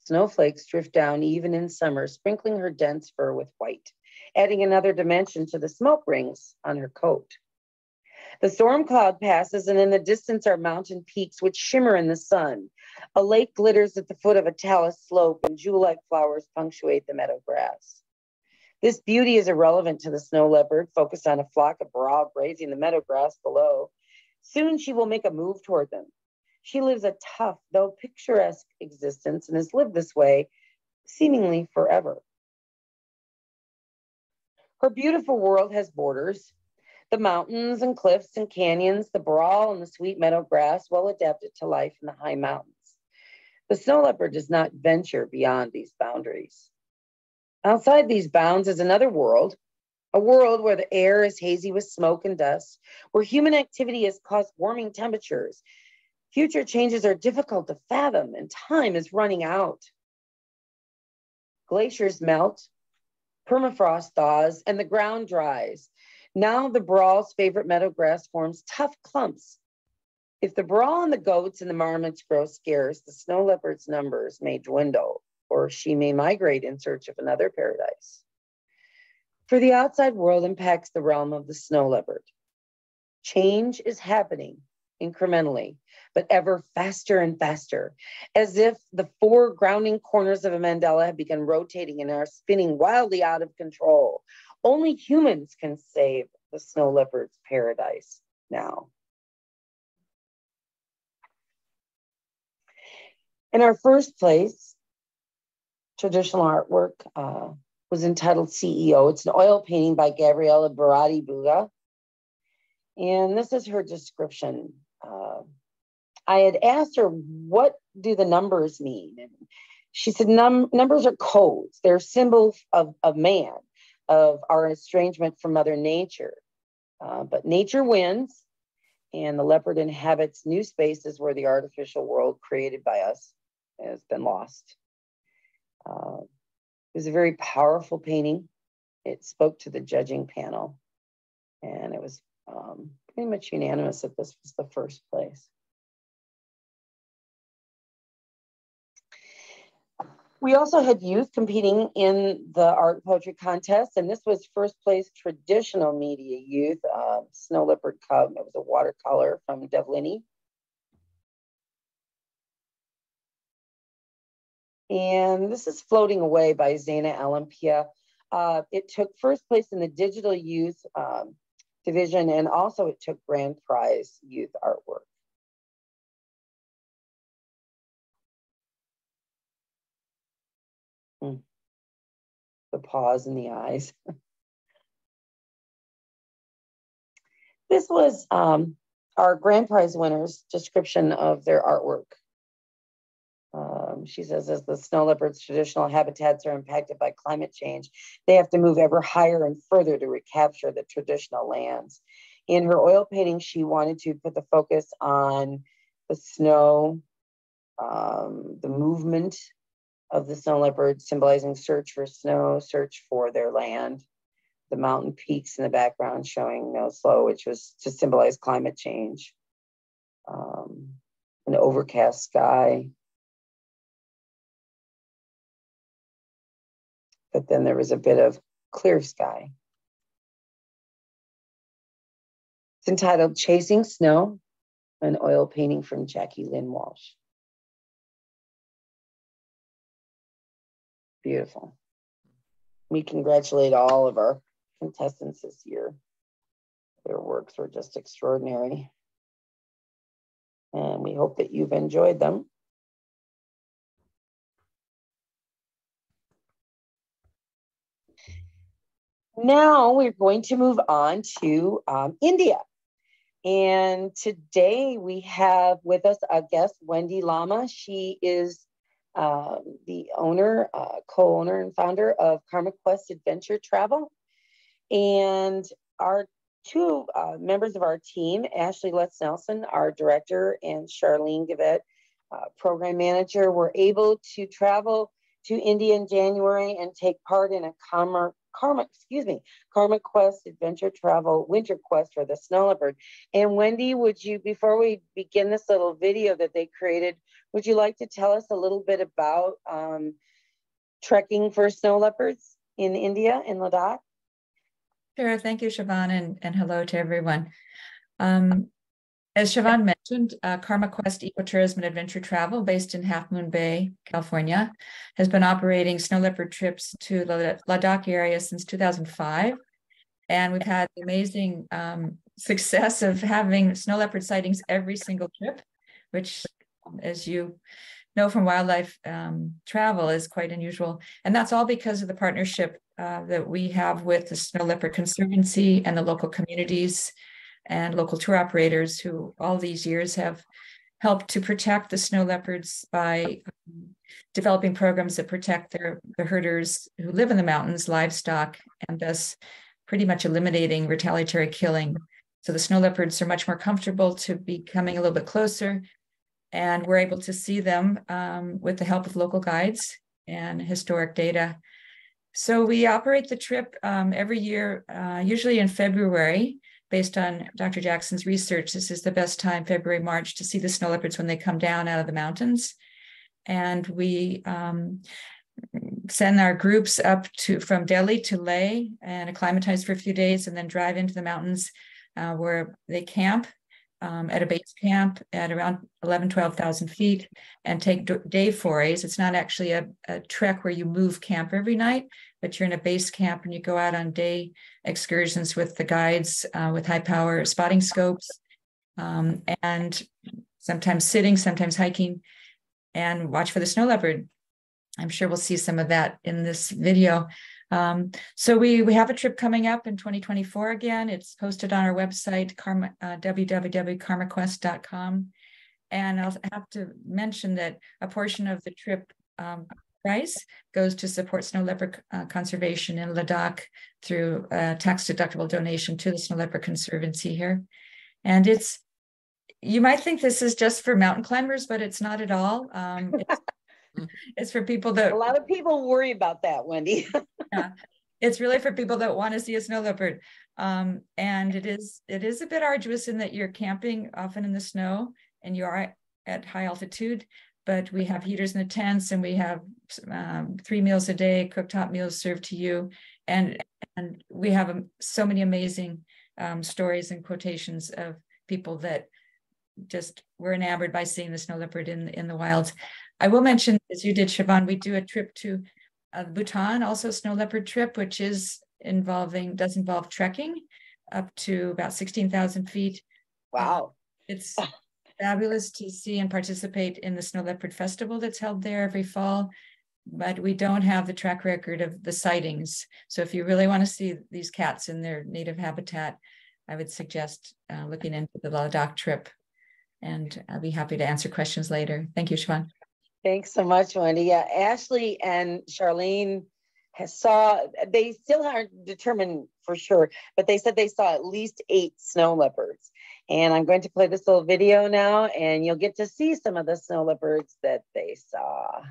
Snowflakes drift down even in summer, sprinkling her dense fur with white, adding another dimension to the smoke rings on her coat. The storm cloud passes, and in the distance are mountain peaks which shimmer in the sun. A lake glitters at the foot of a talus slope, and jewel like flowers punctuate the meadow grass. This beauty is irrelevant to the snow leopard, focused on a flock of bharal grazing the meadow grass below. Soon she will make a move toward them. She lives a tough, though picturesque existence and has lived this way seemingly forever. Her beautiful world has borders. The mountains and cliffs and canyons, the bharal and the sweet meadow grass, well adapted to life in the high mountains. The snow leopard does not venture beyond these boundaries. Outside these bounds is another world, a world where the air is hazy with smoke and dust, where human activity has caused warming temperatures. Future changes are difficult to fathom, and time is running out. Glaciers melt, permafrost thaws, and the ground dries. Now the bharal's favorite meadow grass forms tough clumps. If the brawl and the goats and the marmots grow scarce, the snow leopard's numbers may dwindle or she may migrate in search of another paradise. For the outside world impacts the realm of the snow leopard. Change is happening incrementally, but ever faster and faster, as if the four grounding corners of a mandala have begun rotating and are spinning wildly out of control. Only humans can save the snow leopard's paradise now. In our first place, traditional artwork uh, was entitled CEO. It's an oil painting by Gabriella Barati Buga. And this is her description. Uh, I had asked her, what do the numbers mean? And she said, Num- numbers are codes. They're symbols of, of man, of our estrangement from Mother Nature. Uh, but nature wins, and the leopard inhabits new spaces where the artificial world created by us has been lost. Uh, it was a very powerful painting. It spoke to the judging panel, and it was um, pretty much unanimous that this was the first place. We also had youth competing in the art poetry contest, and this was first place traditional media youth, uh, Snow Leopard Cub. It was a watercolor from Devlini. And this is Floating Away by Zana Olympia. Uh, it took first place in the digital youth um, division, and also it took grand prize youth artwork. Mm. The paws and the eyes. this was um, our grand prize winners description of their artwork. She says, as the snow leopard's traditional habitats are impacted by climate change, they have to move ever higher and further to recapture the traditional lands. In her oil painting, she wanted to put the focus on the snow, um, the movement of the snow leopard, symbolizing search for snow, search for their land. The mountain peaks in the background showing no slow, which was to symbolize climate change. Um, an overcast sky. But then there was a bit of clear sky. It's entitled Chasing Snow, an oil painting from Jackie Lynn Walsh. Beautiful. We congratulate all of our contestants this year. Their works were just extraordinary. And we hope that you've enjoyed them. Now we're going to move on to um, India. And today we have with us a guest, Wendy Lama. She is um, the owner, uh, co-owner and founder of Karma Quest Adventure Travel. And our two uh, members of our team, Ashley Letts Nelson, our director, and Charlene Gavet, uh, program manager, were able to travel to India in January and take part in a Karma, Karma, excuse me, KarmaQuest Adventure Travel Winter Quest for the Snow Leopard. And Wendy, would you, before we begin this little video that they created, would you like to tell us a little bit about um, trekking for snow leopards in India, in Ladakh? Sure. Thank you, Shavaun, and, and hello to everyone. Um, as Shavaun mentioned, uh, KarmaQuest Ecotourism and Adventure Travel, based in Half Moon Bay, California, has been operating snow leopard trips to the Ladakh area since 2005. And we've had the amazing um, success of having snow leopard sightings every single trip, which as you know from wildlife um, travel is quite unusual. And that's all because of the partnership uh, that we have with the Snow Leopard Conservancy and the local communities and local tour operators who all these years have helped to protect the snow leopards by um, developing programs that protect their the herders who live in the mountains, livestock, and thus pretty much eliminating retaliatory killing. So the snow leopards are much more comfortable to be coming a little bit closer and we're able to see them um, with the help of local guides and historic data. So we operate the trip um, every year, uh, usually in February, based on Dr. Jackson's research. This is the best time, February, March, to see the snow leopards when they come down out of the mountains. And we um, send our groups up to from Delhi to Leh and acclimatize for a few days and then drive into the mountains uh, where they camp um, at a base camp at around 11, 12,000 feet and take day forays. It's not actually a, a, trek where you move camp every night, but you're in a base camp and you go out on day excursions with the guides uh, with high power spotting scopes um, and sometimes sitting, sometimes hiking and watch for the snow leopard. I'm sure we'll see some of that in this video. Um, so we we have a trip coming up in 2024 again. It's posted on our website, karma, uh, www.karmaquest.com. And I'll have to mention that a portion of the trip um, price goes to support snow leopard uh, conservation in Ladakh through a tax deductible donation to the Snow Leopard Conservancy here. And it's you might think this is just for mountain climbers, but it's not at all. Um, it's, for people that A lot of people worry about that, Wendy. yeah, it's really for people that want to see a snow leopard. Um, and it is it is a bit arduous in that you're camping often in the snow and you are at high altitude. But we have heaters in the tents, and we have um, three meals a day, cooked hot meals served to you, and and we have um, so many amazing um, stories and quotations of people that just were enamored by seeing the snow leopard in in the wild. I will mention, as you did, Siobhan, we do a trip to uh, Bhutan, also snow leopard trip, which is involving does involve trekking up to about sixteen thousand feet. Wow, it's fabulous to see and participate in the snow leopard festival that's held there every fall. But we don't have the track record of the sightings. So if you really want to see these cats in their native habitat, I would suggest uh, looking into the Ladakh trip. And I'll be happy to answer questions later. Thank you, Siobhan. Thanks so much, Wendy. Yeah, Ashley and Charlene saw, they still aren't determined for sure, but they said they saw at least eight snow leopards. And I'm going to play this little video now, and you'll get to see some of the snow leopards that they saw.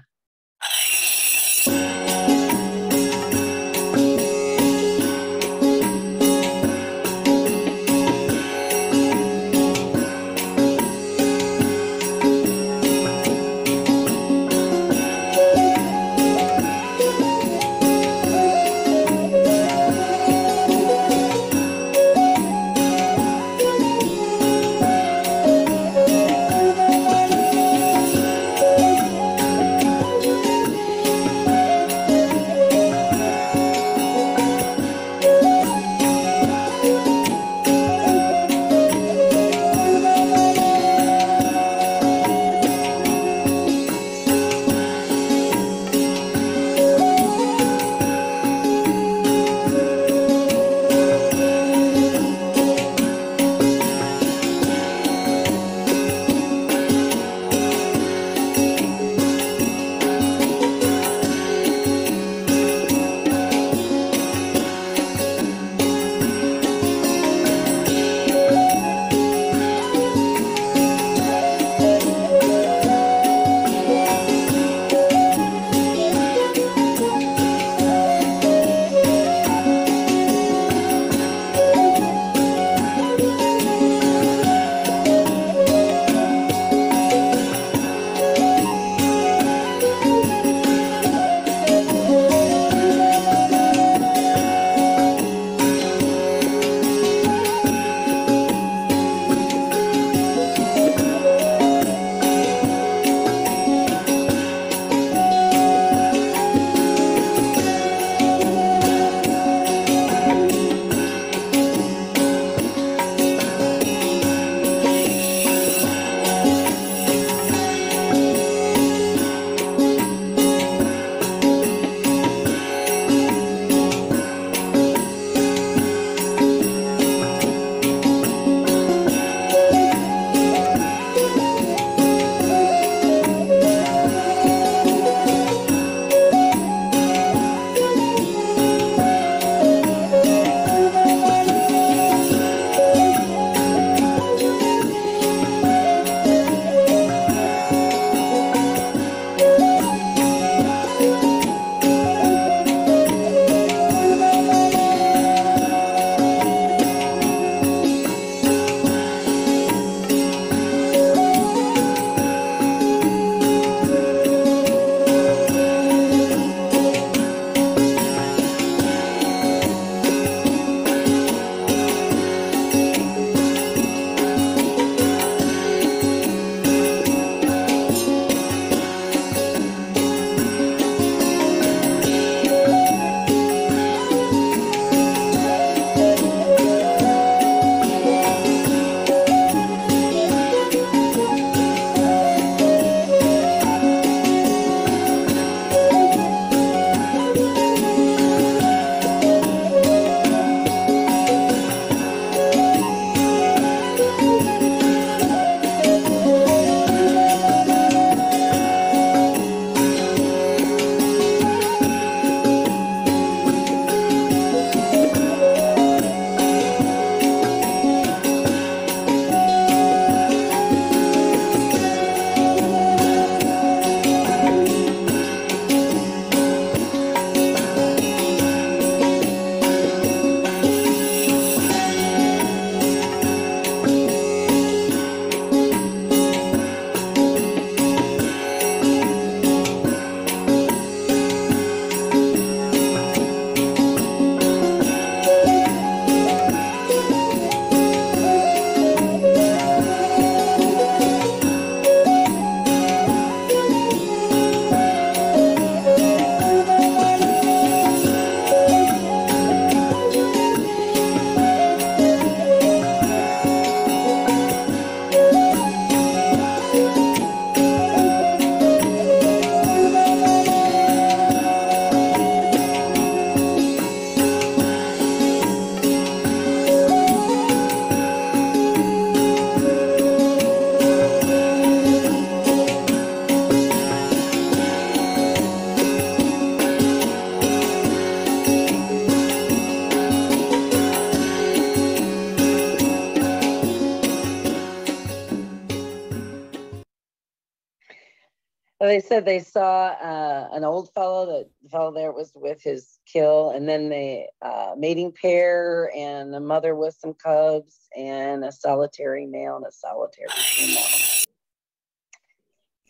They saw uh, an old fellow, that the fellow there was with his kill, and then the uh, mating pair and a mother with some cubs and a solitary male and a solitary female.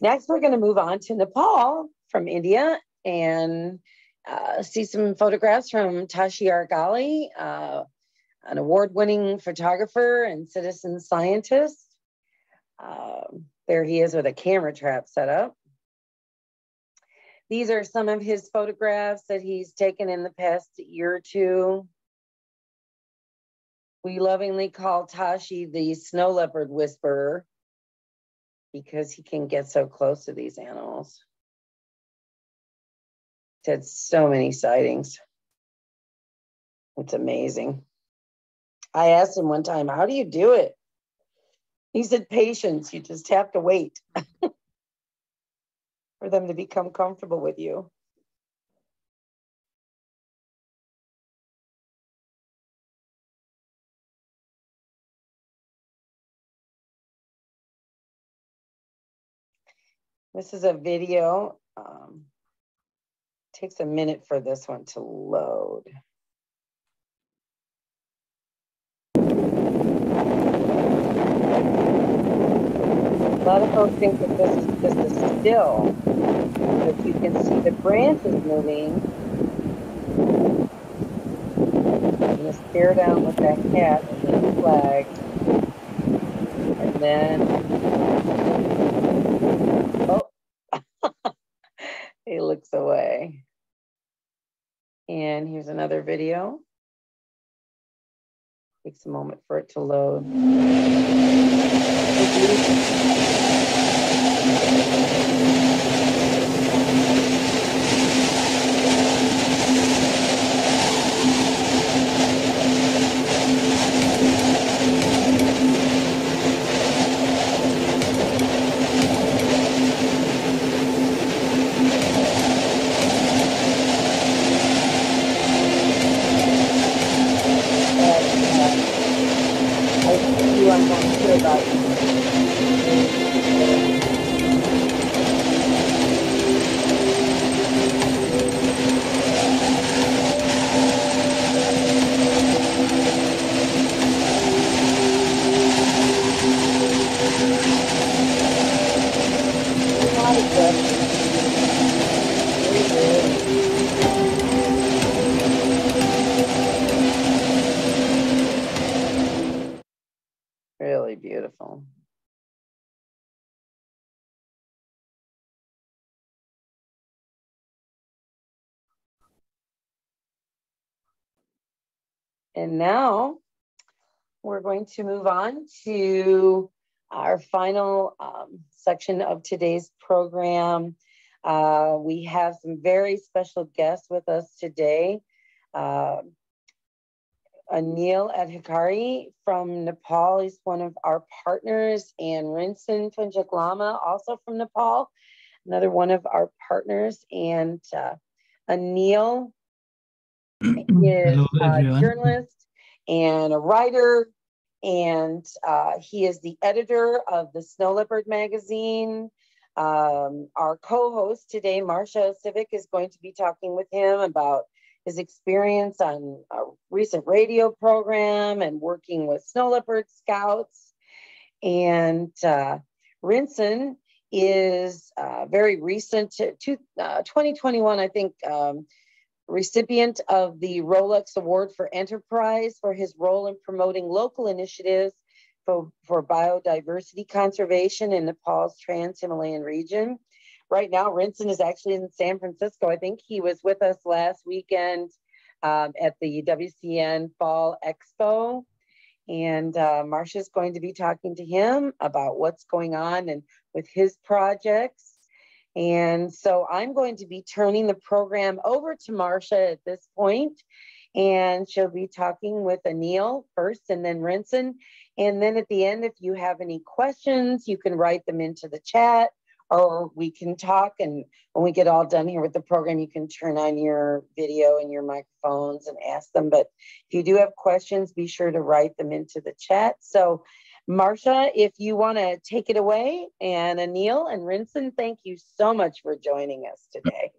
Next, we're going to move on to Nepal from India and uh, see some photographs from Tashi R. Ghale, uh, an award-winning photographer and citizen scientist. Um, there he is with a camera trap set up. These are some of his photographs that he's taken in the past year or two. We lovingly call Tashi the snow leopard whisperer because he can get so close to these animals. He's had so many sightings. It's amazing. I asked him one time, How do you do it? He said, Patience. You just have to wait for them to become comfortable with you. This is a video. Um, takes a minute for this one to load. Lot of folks think that this is just a still, but you can see the branches moving, I'm gonna stare down with that cat and then flag, and then, oh, he looks away. And here's another video. Takes a moment for it to load. I see you on And now we're going to move on to our final um, section of today's program. Uh, we have some very special guests with us today. Uh, Anil Adhikari from Nepal is one of our partners, and Rinzen Phunjok Lama, also from Nepal, another one of our partners. And uh, Anil is Hello, a journalist and a writer, and uh, he is the editor of the Snow Leopard magazine. Um, our co-host today, Marcia Sivek, is going to be talking with him about his experience on a recent radio program and working with snow leopard scouts. And uh, Rinzen is uh, very recent, to, to, uh, 2021, I think, um, recipient of the Rolex Award for Enterprise for his role in promoting local initiatives for, for biodiversity conservation in Nepal's Trans-Himalayan region. Right now, Rinzen is actually in San Francisco. I think he was with us last weekend um, at the WCN Fall Expo. And uh, Marcia is going to be talking to him about what's going on and with his projects. And so I'm going to be turning the program over to Marcia at this point, and she'll be talking with Anil first and then Rinzen. And then at the end, if you have any questions, you can write them into the chat or we can talk. And when we get all done here with the program, you can turn on your video and your microphones and ask them. But if you do have questions, be sure to write them into the chat. So Marcia, if you want to take it away, and Anil and Rinzen, thank you so much for joining us today.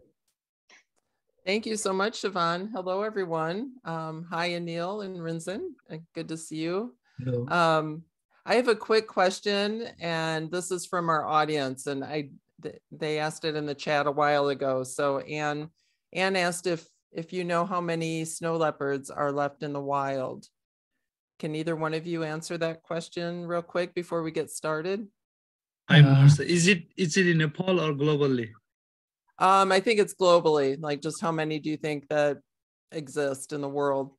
Thank you so much, Siobhan. Hello, everyone. Um, hi, Anil and Rinzen. Uh, Good to see you. Hello. Um, I have a quick question, and this is from our audience, and I th- they asked it in the chat a while ago. So Anne Anne asked if if you know how many snow leopards are left in the wild. Can either one of you answer that question real quick before we get started? Hi, Marcia. Is it is it in Nepal or globally? Um, I think it's globally. Like, just how many do you think that exist in the world?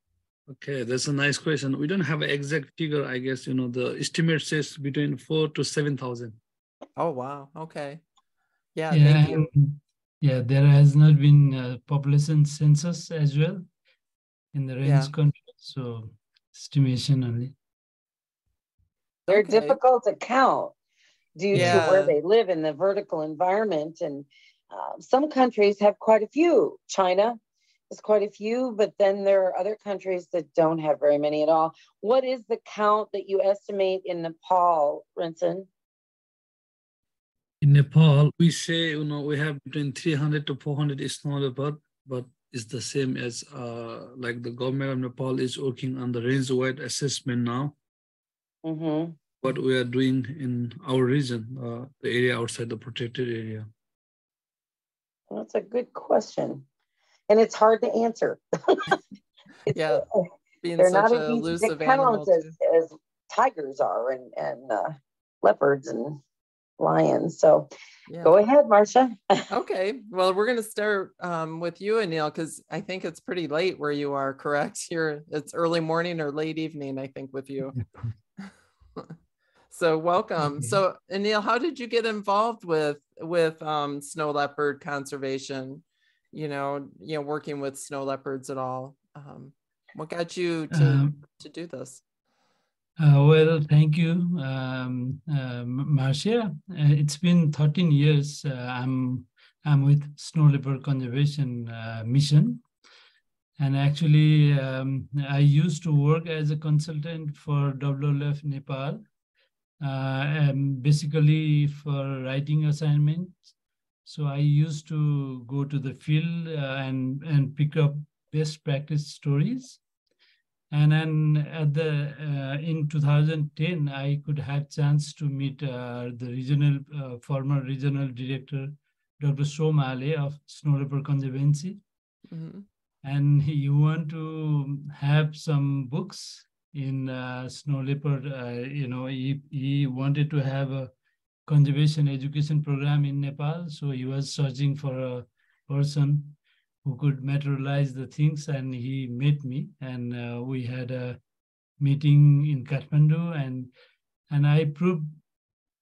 Okay, that's a nice question. We don't have an exact figure. I guess you know the estimate says between four to seven thousand. Oh wow. Okay. Yeah. Yeah, Thank you. yeah, there has not been a population census as well in the range Yeah. country, so estimation only. They're Okay. difficult to count due to where they live in the vertical environment. And uh, some countries have quite a few. China has quite a few, but then there are other countries that don't have very many at all. What is the count that you estimate in Nepal, Rinzen? In Nepal, we say you know we have between three hundred to four hundred snow leopard, but it's the same as uh like the government of Nepal is working on the range-wide assessment now. Mm-hmm. What we are doing in our region, uh, the area outside the protected area. That's a good question. And it's hard to answer. Yeah, Being They're such not a as elusive animal. as, as tigers are and, and uh, leopards and lions. So Yeah. go ahead, Marcia. Okay, well, we're going to start um, with you, Anil, because I think it's pretty late where you are, correct? You're, it's early morning or late evening, I think, with you. so welcome. So Anil, how did you get involved with with um, snow leopard conservation? You know, you know, working with snow leopards at all. Um, what got you to Um, to do this? Uh, well, thank you, um, uh, Marcia. Uh, it's been 13 years. Uh, I'm I'm with Snow Leopard Conservation uh, Mission, and actually, um, I used to work as a consultant for WWF Nepal, uh, basically for writing assignments. So I used to go to the field and and pick up best practice stories and then at the uh, in 2010 i could have chance to meet uh, the regional uh, former regional director dr Som Ale of snow leopard conservancy. Mhm. and he want to have some books in uh, snow leopard uh, you know he, he wanted to have a conservation education program in nepal. So he was searching for a person who could materialize the things and he met me. And uh, we had a meeting in kathmandu and and i proved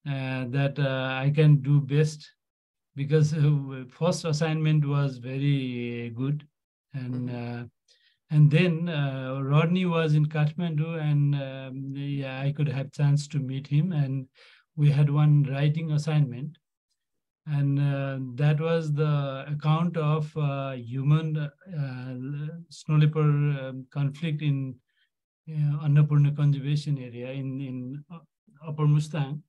uh, that uh, i can do best because uh, first assignment was very good. And uh, and then uh, rodney was in kathmandu and um, yeah i could have chance to meet him. And we had one writing assignment and uh, that was the account of uh, human uh, snow leopard um, conflict in uh, Annapurna Conservation Area in in uh, Upper Mustang,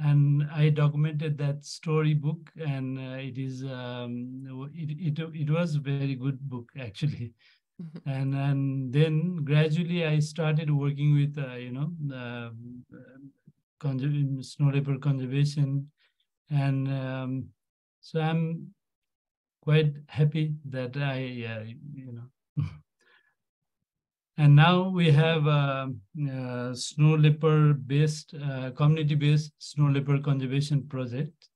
and I documented that story book, and uh, it is um, it, it it was a very good book actually. And and then gradually I started working with uh, you know uh, conserv- snow leopard conservation and um, so I'm quite happy that I, uh, you know. and now we have a, uh snow leopard based, uh, community based snow leopard conservation project.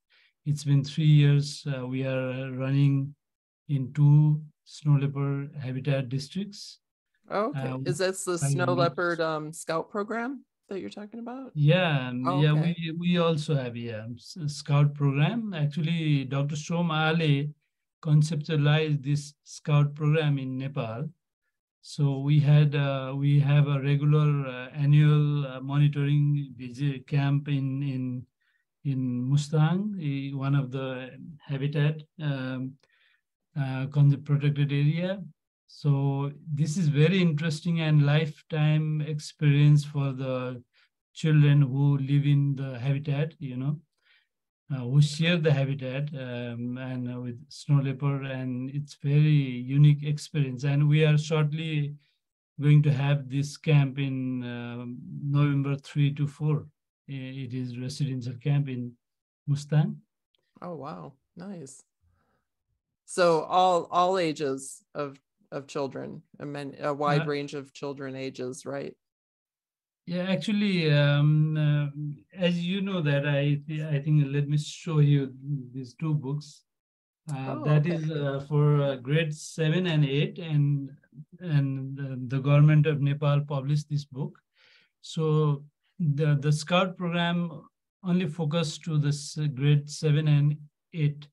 It's been three years. Uh, we are running in two snow leopard habitat districts. Oh, okay. Uh, Is this the snow leopard um, scout program that you're talking about? Yeah, Oh, yeah, okay. we we also have yeah scout program. Actually, Dr. Som Ale conceptualized this scout program in Nepal. So we had uh, we have a regular uh, annual uh, monitoring visit camp in in in Mustang, one of the habitat um, uh, protected area. So this is very interesting and lifetime experience for the children who live in the habitat, you know, uh, who share the habitat um, and uh, with snow leopard, and it's very unique experience. And we are shortly going to have this camp in um November three to four. It is residential camp in Mustang. Oh wow, nice. So all all ages of of children, I mean a wide Uh, range of children ages, right? Yeah, actually, um, uh, as you know that I, I think, let me show you these two books. Uh, Oh, that okay. is uh, for uh, grade seven and eight, and and the, the government of Nepal published this book. So the the Scout program only focused to this uh, grade seven and eight.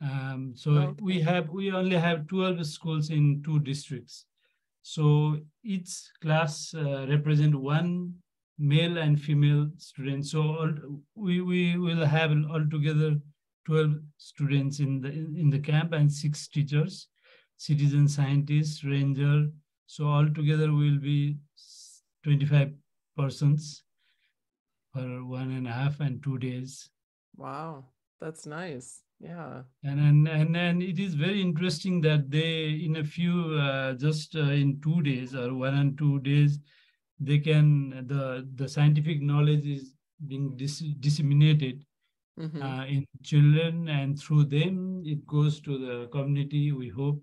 Um, so we have we only have twelve schools in two districts. So each class uh, represent one male and female student. So all, we, we will have altogether 12 students in the, in in the camp and six teachers, citizen scientists, ranger. So altogether we will be 25 persons for one and a half and two days. Wow, that's nice. Yeah. And and and and it is very interesting that they in a few uh, just uh, in two days or one and two days they can the the scientific knowledge is being dis- disseminated Mhm. uh, in children and through them it goes to the community we hope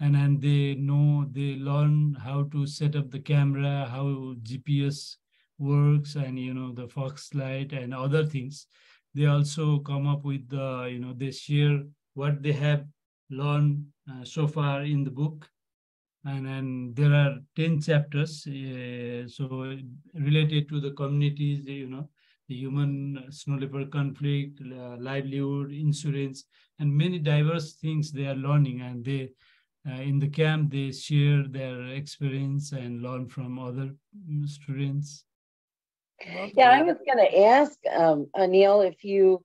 and and they know they learn how to set up the camera how gps works and you know the fox light and other things they also come up with the you know they share what they have learned uh, so far in the book. And then there are 10 chapters uh, so related to the communities you know the human snow leopard conflict uh, livelihood insurance and many diverse things they are learning. And they uh, in the camp they share their experience and learn from other mm, Yeah, I was going to ask um, Anil if you,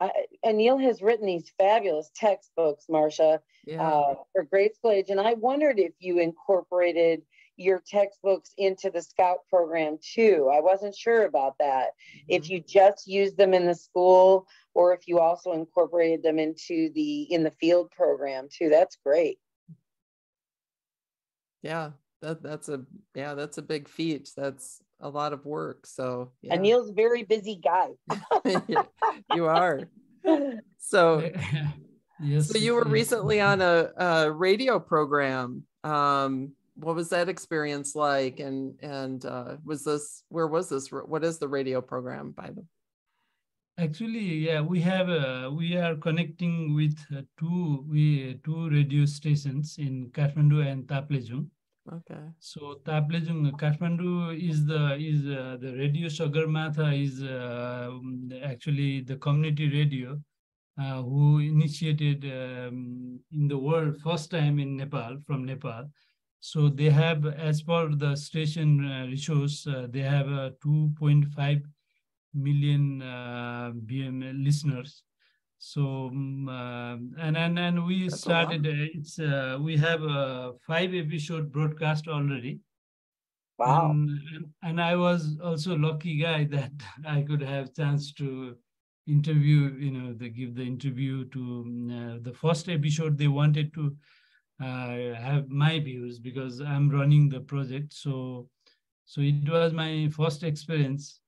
uh, Anil has written these fabulous textbooks, Marcia, Yeah. uh, for grade school age, and I wondered if you incorporated your textbooks into the Scout program too. I wasn't sure about that. If you just used them in the school, or if you also incorporated them into the in the field program too. That's great. Yeah. That that's a yeah, that's a big feat. That's a lot of work. So yeah. Anil's a very busy guy. you are. So yes so you were yes. recently on a, a radio program. Um, what was that experience like? And and uh, was this where was this? What is the radio program by the? Actually, yeah, we have uh, we are connecting with uh, two we two radio stations in Kathmandu and Taplejung. Okay. So Taplejung, Kathmandu is the is uh, the radio Sagarmatha is uh, um, actually the community radio uh, who initiated um, in the world first time in Nepal from Nepal. So they have, as per the station uh, resource, uh, they have uh, 2.5 million BM listeners. So um, uh, and and and we That's started. Uh, it's uh, we have a five episode broadcast already. Wow. And, and- I was also lucky guy that I could have chance to interview, you know, they give the interview to um, uh, the first episode. They wanted to uh, have my views because I'm running the project. So, so it was my first experience.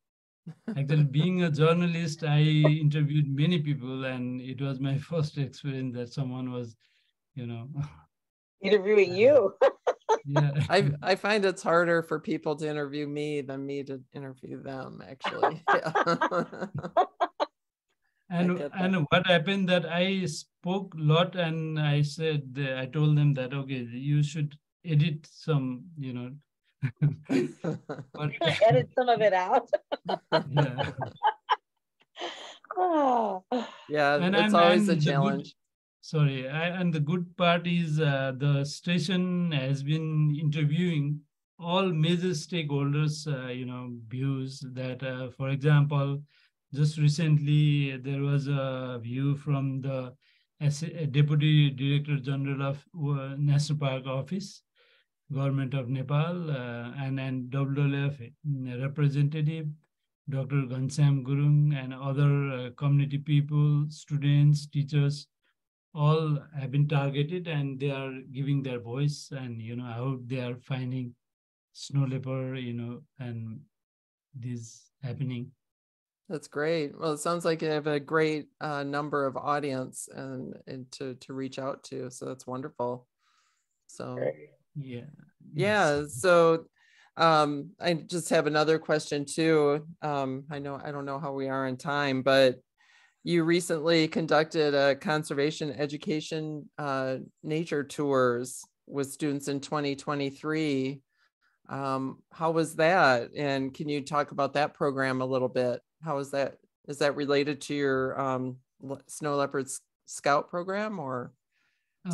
Actually, being a journalist, I interviewed many people, and it was my first experience that someone was, you know, Interviewing you. yeah. I I find it's harder for people to interview me than me to interview them. Actually. And and what happened that I spoke a lot and I said uh, I told them that okay you should edit some you know but Edit some of it out. yeah. Ah. yeah, And- it's and- always a and good- challenge. sorry I, and the good part is uh, the station has been interviewing all major stakeholders uh, you know views that uh, for example just recently there was a view from the deputy director general of uh, national park office government of nepal uh, and and wwf representative Dr. Ghana Shyam Gurung and other uh, community people, students, teachers, all have been targeted and they are giving their voice and you know how they are finding snow leopard, you know, and this happening. That's great. Well, it sounds like you have a great uh, number of audience and, and to to reach out to. So that's wonderful. So yeah, yeah. So um, I just have another question too. Um, I know I don't know how we are on time, but you recently conducted a conservation education uh, nature tours with students in 2023. Um, how was that? And can you talk about that program a little bit? How is that? Is that related to your um, Snow Leopards Scout program or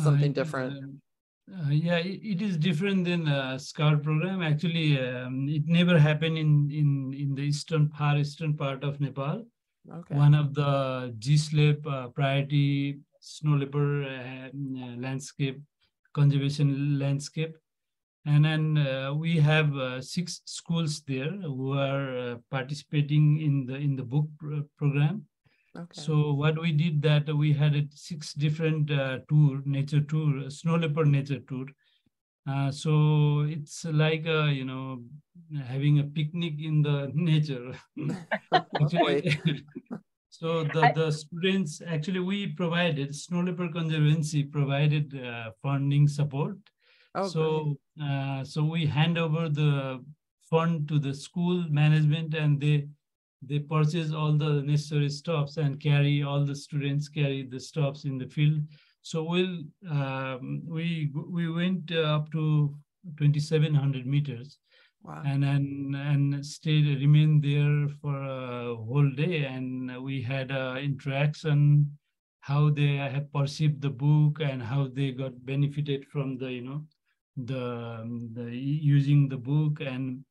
something Uh, different? Uh, yeah, it, it is different than uh, Scout program. Actually, um, it never happened in in in the eastern far eastern part of Nepal. Okay. One of the GSLEP uh, priority snow leopard uh, uh, landscape conservation landscape, and then uh, we have uh, six schools there who are uh, participating in the in the book pro- program. Okay. So what we did that we had a six different uh, tour, nature tour, snow leopard nature tour. Uh, so it's like uh, you know having a picnic in the nature. Actually, so the, the students actually we provided Snow Leopard Conservancy provided uh, funding support. Oh, so uh, so we hand over the fund to the school management and they they purchase all the necessary stops and carry all the students carry the stops in the field. So we'll um, we we went uh, up to 2700 meters. Wow. and then and stayed remained there for a whole day. And we had uh, interaction how they have perceived the book and how they got benefited from the you know the, the using the book. And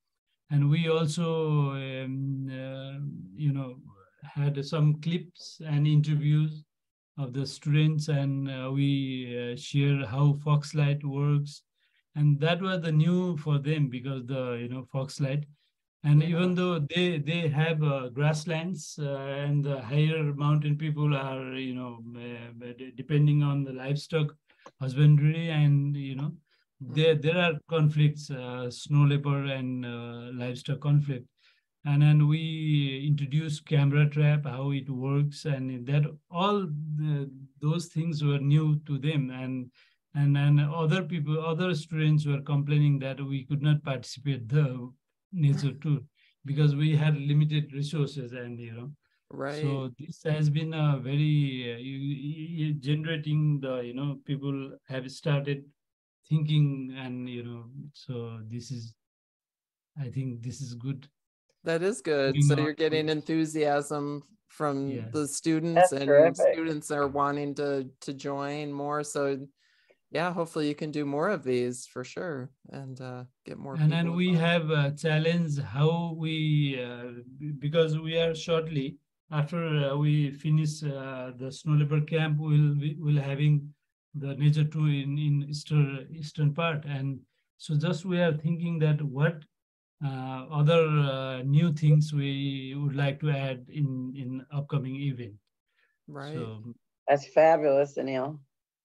and we also um, uh, you know had some clips and interviews of the students and uh, we uh, share how foxlight works. And that was the new for them because the you know foxlight. And even though they they have uh, grasslands uh, and the higher mountain people are you know uh, depending on the livestock husbandry and you know there there are conflicts uh, snow leopard and uh, livestock conflict. And then we introduce camera trap how it works and that all the, those things were new to them. And and then other people other students were complaining that we could not participate the nature tour because we had limited resources and you know. Right. so this has been a very uh, you, you generating the you know people have started thinking and you know so this is i think this is good That is good. So you're getting enthusiasm from Yes. the students That's and terrific. students are wanting to to join more. So yeah, hopefully you can do more of these for sure and uh, get more and then we involved. have a challenge how we uh, because we are shortly after uh, we finish uh, the snow leopard camp we'll we will having the nature too in in eastern eastern part and so just we are thinking that what uh, other uh, new things we would like to add in in upcoming event Right. so That's fabulous, Anil.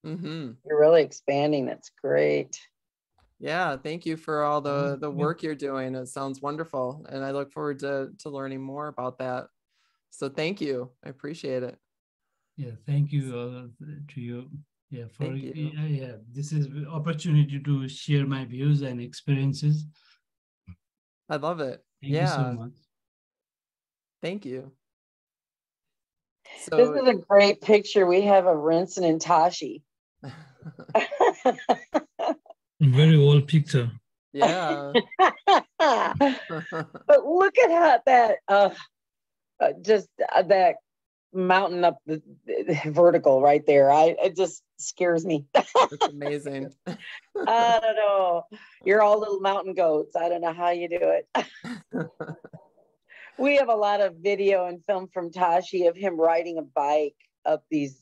Mm-hmm. You're really expanding. That's great. Yeah, thank you for all the Mhm. the work you're doing. It sounds wonderful, and I look forward to to learning more about that. So thank you. I appreciate it. Yeah, thank you uh, to you. Yeah, for you. yeah, yeah, this is opportunity to share my views and experiences. I love it. Thank yeah, you so much. thank you. So, This is a great picture we have of Rinzen and Tashi. Very old picture. yeah. but look at how that uh, uh just uh, that mountain up the, the vertical right there i it just scares me It's amazing. i don't know you're all little mountain goats i don't know how you do it we have a lot of video and film from tashi of him riding a bike up these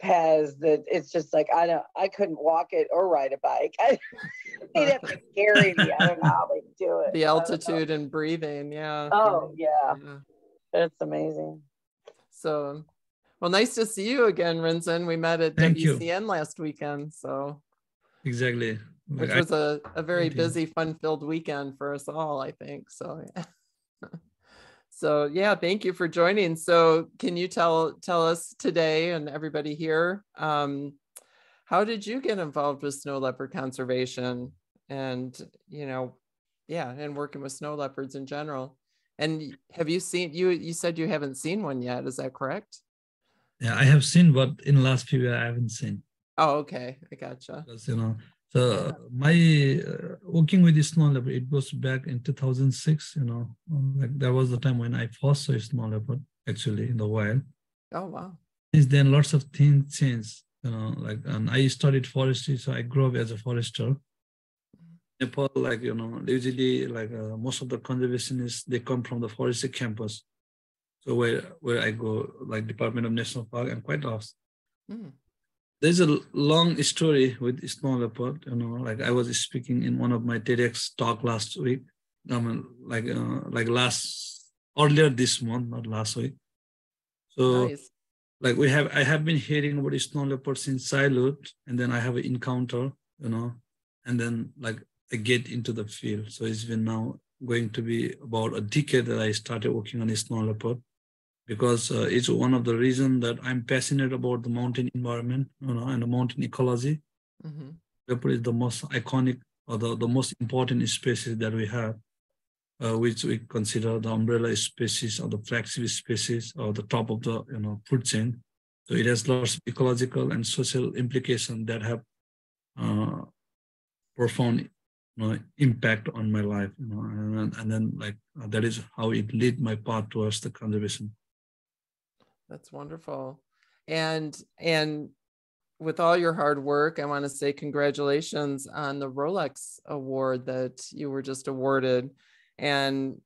paths that it's just like i don't i couldn't walk it or ride a bike I, he'd have to carry me i don't know how they do it the I don't know. altitude and breathing. Yeah. oh yeah Yeah. That's amazing. So, well, nice to see you again, Rinzen. We met at Thank you. WCN last weekend. So, Exactly. which I- was a, a very busy, fun filled weekend for us all, I think. So, yeah. so yeah, thank you for joining. So, can you tell tell us today and everybody here, um, how did you get involved with snow leopard conservation and you know, yeah, and working with snow leopards in general? And have you seen you you said you haven't seen one yet? Is that correct? yeah, I have seen, but in the last few years I haven't seen. Oh, okay, I gotcha. Because, you know, so my uh, working with the snow leopard, it was back in 2006. You know, um, like that was the time when I first saw snow leopard actually in the wild. Oh wow. Since then, lots of things changed. You know, like and I studied forestry, so I grew up as a forester. Nepal, like you know, usually like uh, most of the conservationists they come from the forestry campus. So where where I go, like Department of National Park, and quite often Hmm. there's a long story with snow leopard. You know, like I was speaking in one of my TEDx talk last week. I mean, like uh, like last earlier this month, not last week. So Nice. like we have I have been hearing about snow leopard since childhood, and then I have an encounter, you know, and then like get into the field. So it's been now going to be about a decade that I started working on snow leopard because uh, it's one of the reasons that I'm passionate about the mountain environment, you know, and the mountain ecology. Mhm. Leopard is the most iconic or the, the most important species that we have, uh, which we consider the umbrella species or the flagship species or the top of the you know food chain. So it has lots of ecological and social implications that have uh, profound know, impact on my life. You know, and, and then like uh, that is how it led my path towards the conservation. That's wonderful. And and with all your hard work, I want to say congratulations on the Rolex award that you were just awarded. And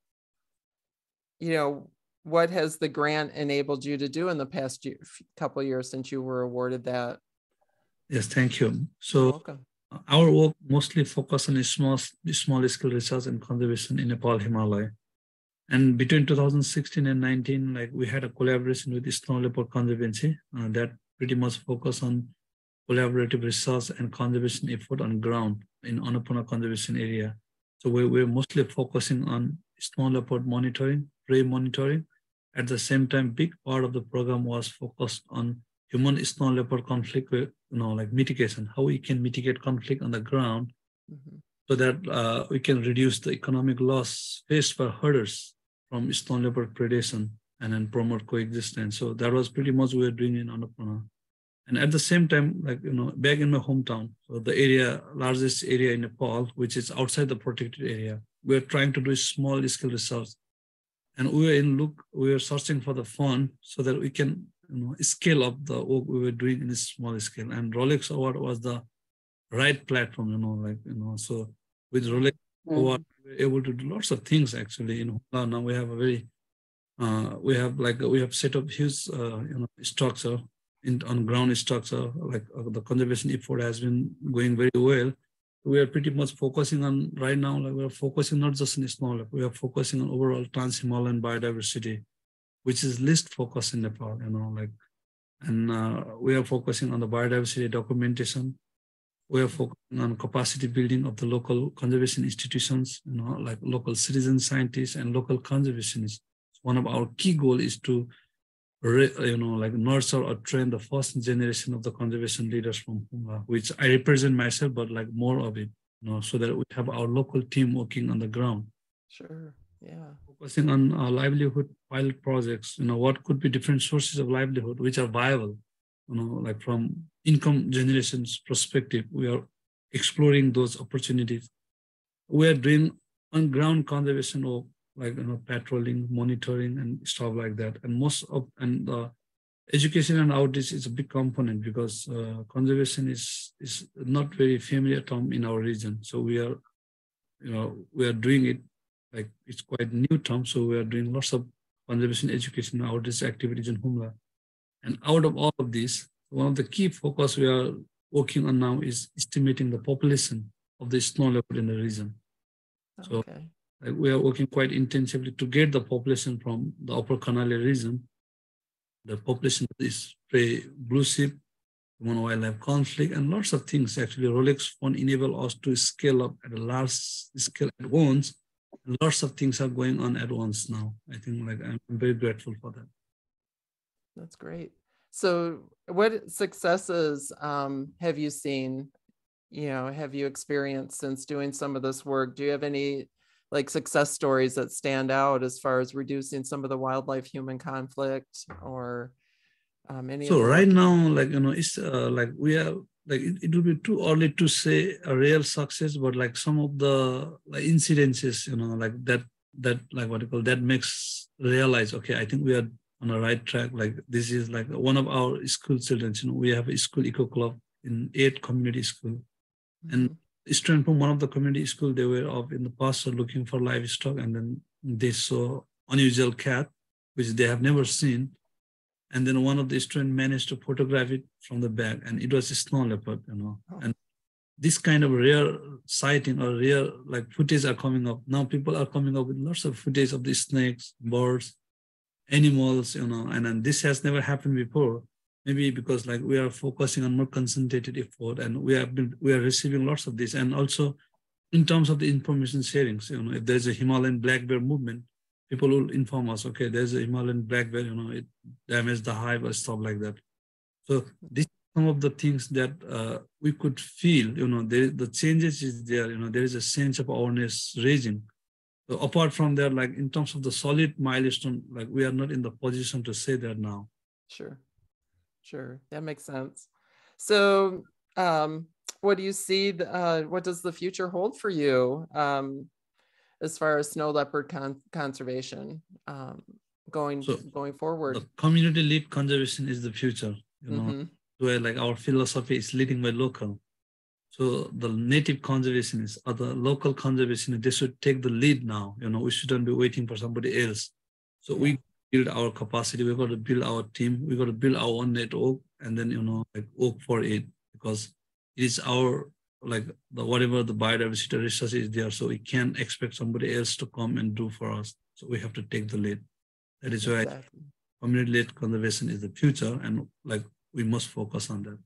you know, what has the grant enabled you to do in the past year, couple years since you were awarded that? Yes, thank you. So welcome. Our work mostly focus on small, small scale research and conservation in Nepal, Himalaya. And between 2016 and 19, like we had a collaboration with Snow Leopard Conservancy uh, that pretty much focus on collaborative research and conservation effort on ground in Annapurna Conservation Area. So we, we're mostly focusing on snow leopard monitoring, prey monitoring. At the same time, big part of the program was focused on human snow leopard conflict, with, you know, like mitigation, how we can mitigate conflict on the ground Mhm. so that uh, we can reduce the economic loss faced by herders from snow leopard predation and then promote coexistence. So that was pretty much we were doing in Annapurna. And at the same time, like, you know, back in my hometown, so the area, largest area in Nepal, which is outside the protected area, we're trying to do small scale research. And we were in look, we were searching for the fund so that we can, you know, scale up the work we were doing in a small scale. And Rolex Award was the right platform, you know, like, you know, so with Rolex Award, we were able to do lots of things actually. You know, now we have a very, uh, we have like, we have set up huge, uh, you know, structure in on ground structure, like uh, the conservation effort has been going very well. We are pretty much focusing on right now, like we are focusing not just in snow leopard, we are focusing on overall trans-Himalayan biodiversity, which is least focused in Nepal, you know, like, and uh, we are focusing on the biodiversity documentation. We are focusing on capacity building of the local conservation institutions, you know, like local citizen scientists and local conservationists. One of our key goal is to you know, like nurture or train the first generation of the conservation leaders from Humla, which I represent myself, but like more of it, you know, so that we have our local team working on the ground, Sure. Yeah. focusing on our livelihood pilot projects, you know, what could be different sources of livelihood which are viable, you know, like from income generation's perspective, we are exploring those opportunities. We are doing on ground conservation work like you know patrolling monitoring and stuff like that and most of and uh, education and outreach is a big component because uh, conservation is is not very familiar term in our region so we are you know we are doing it like it's quite new term so we are doing lots of conservation education outreach activities in humla and out of all of this one of the key focus we are working on now is estimating the population of the snow leopard in the region so Okay. like we are working quite intensively to get the population from the upper Karnali region. The population is very blue sheep, human wildlife conflict, and lots of things. Actually, Rolex Fund enable us to scale up at a large scale at once. Lots of things are going on at once now. I think like I'm very grateful for that. That's great. So, what successes um, have you seen? You know, have you experienced since doing some of this work? Do you have any like success stories that stand out as far as reducing some of the wildlife human conflict or um, any? So right now, like you know, it's uh, like we are like it, it would be too early to say a real success, but like some of the like incidences, you know, like that that like what you call that makes realize okay, I think we are on the right track. Like this is like one of our school children. You know, we have a school eco club in eight community school, and mm-hmm. student from one of the community school they were of in the past are looking for livestock, and then they saw unusual cat which they have never seen, and then one of the students managed to photograph it from the back, and it was a snow leopard. You know, oh. and this kind of rare sighting or rare like footage are coming up now. People are coming up with lots of footage of the snakes, birds, animals, you know, and, and this has never happened before. Maybe because like we are focusing on more concentrated effort and we have been we are receiving lots of this. And also in terms of the information sharings, you know, if there's a Himalayan black bear movement, people will inform us, okay, there's a Himalayan black bear, you know, it damaged the hive or stuff like that. So this some of the things that uh, we could feel, you know, there, the changes is there, you know, there is a sense of awareness raising so apart from that, like in terms of the solid milestone, like we are not in the position to say that now. Sure, sure, that makes sense. So, um, what do you see? The, uh, what does the future hold for you um, as far as snow leopard con- conservation um, going so going forward? community led conservation is the future. You know, mm-hmm. where like our philosophy is leading by local. So the native conservationists or the local conservationists, they should take the lead now. You know, we shouldn't be waiting for somebody else. So we build our capacity. We've got to build our team. We've got to build our own network, and then you know, like work for it because it is our like the whatever the biodiversity research is there. So we can't expect somebody else to come and do for us. So we have to take the lead. That is exactly. why community-led conservation is the future, and like we must focus on that.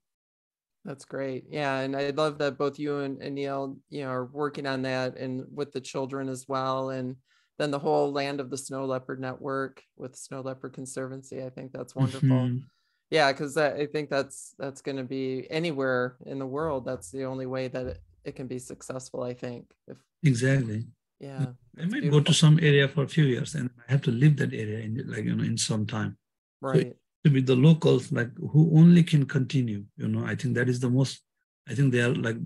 That's great. Yeah. And I love that both you and, and Neil, you know, are working on that and with the children as well. And then the whole land of the snow leopard network with snow leopard conservancy. I think that's wonderful. Mm-hmm. Yeah, because I think that's that's going to be anywhere in the world. That's the only way that it, it can be successful. I think. If, exactly. Yeah. I might beautiful. go to some area for a few years and I have to leave that area in like you know in some time. Right. So to be the locals like who only can continue you know i think that is the most i think they are like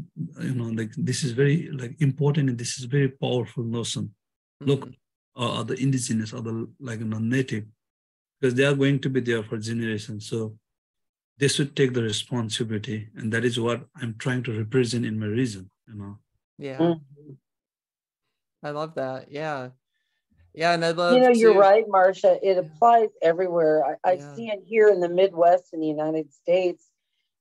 you know like this is very like important and this is very powerful notion mm-hmm. local or the indigenous or the like you know native because they are going to be there for generations so they should take the responsibility and that is what i'm trying to represent in my region you know yeah mm-hmm. i love that yeah yeah, and I love. You know, you're right, Marcia. It applies everywhere. I, I yeah. see it here in the Midwest in the United States.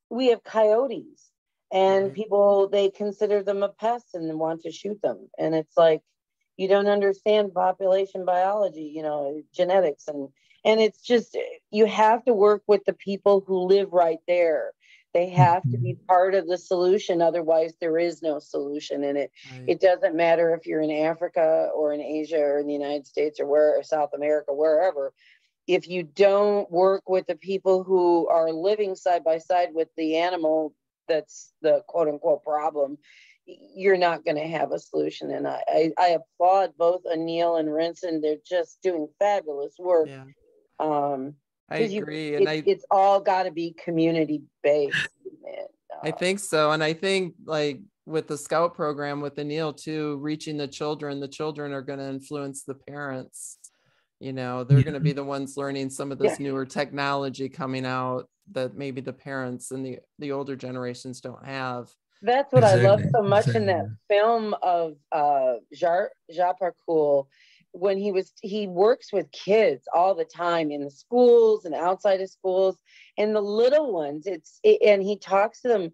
We have coyotes, and right. people they consider them a pest and want to shoot them. And it's like you don't understand population biology, you know, genetics, and and it's just you have to work with the people who live right there they have to be mm-hmm. part of the solution otherwise there is no solution in it right. it doesn't matter if you're in africa or in asia or in the united states or where or south america wherever if you don't work with the people who are living side by side with the animal that's the quote unquote problem you're not going to have a solution and I, I, I applaud both anil and rinzen they're just doing fabulous work yeah. Um I agree, you, and it, I it's all got to be community based. I think so, and I think like with the scout program with Anil too, reaching the children, the children are going to influence the parents. You know, they're going to be the ones learning some of this yeah. newer technology coming out that maybe the parents and the the older generations don't have. That's what exactly. I love so much exactly. in that film of uh, Jar Japarkul when he was he works with kids all the time in the schools and outside of schools. And the little ones it's it, and he talks to them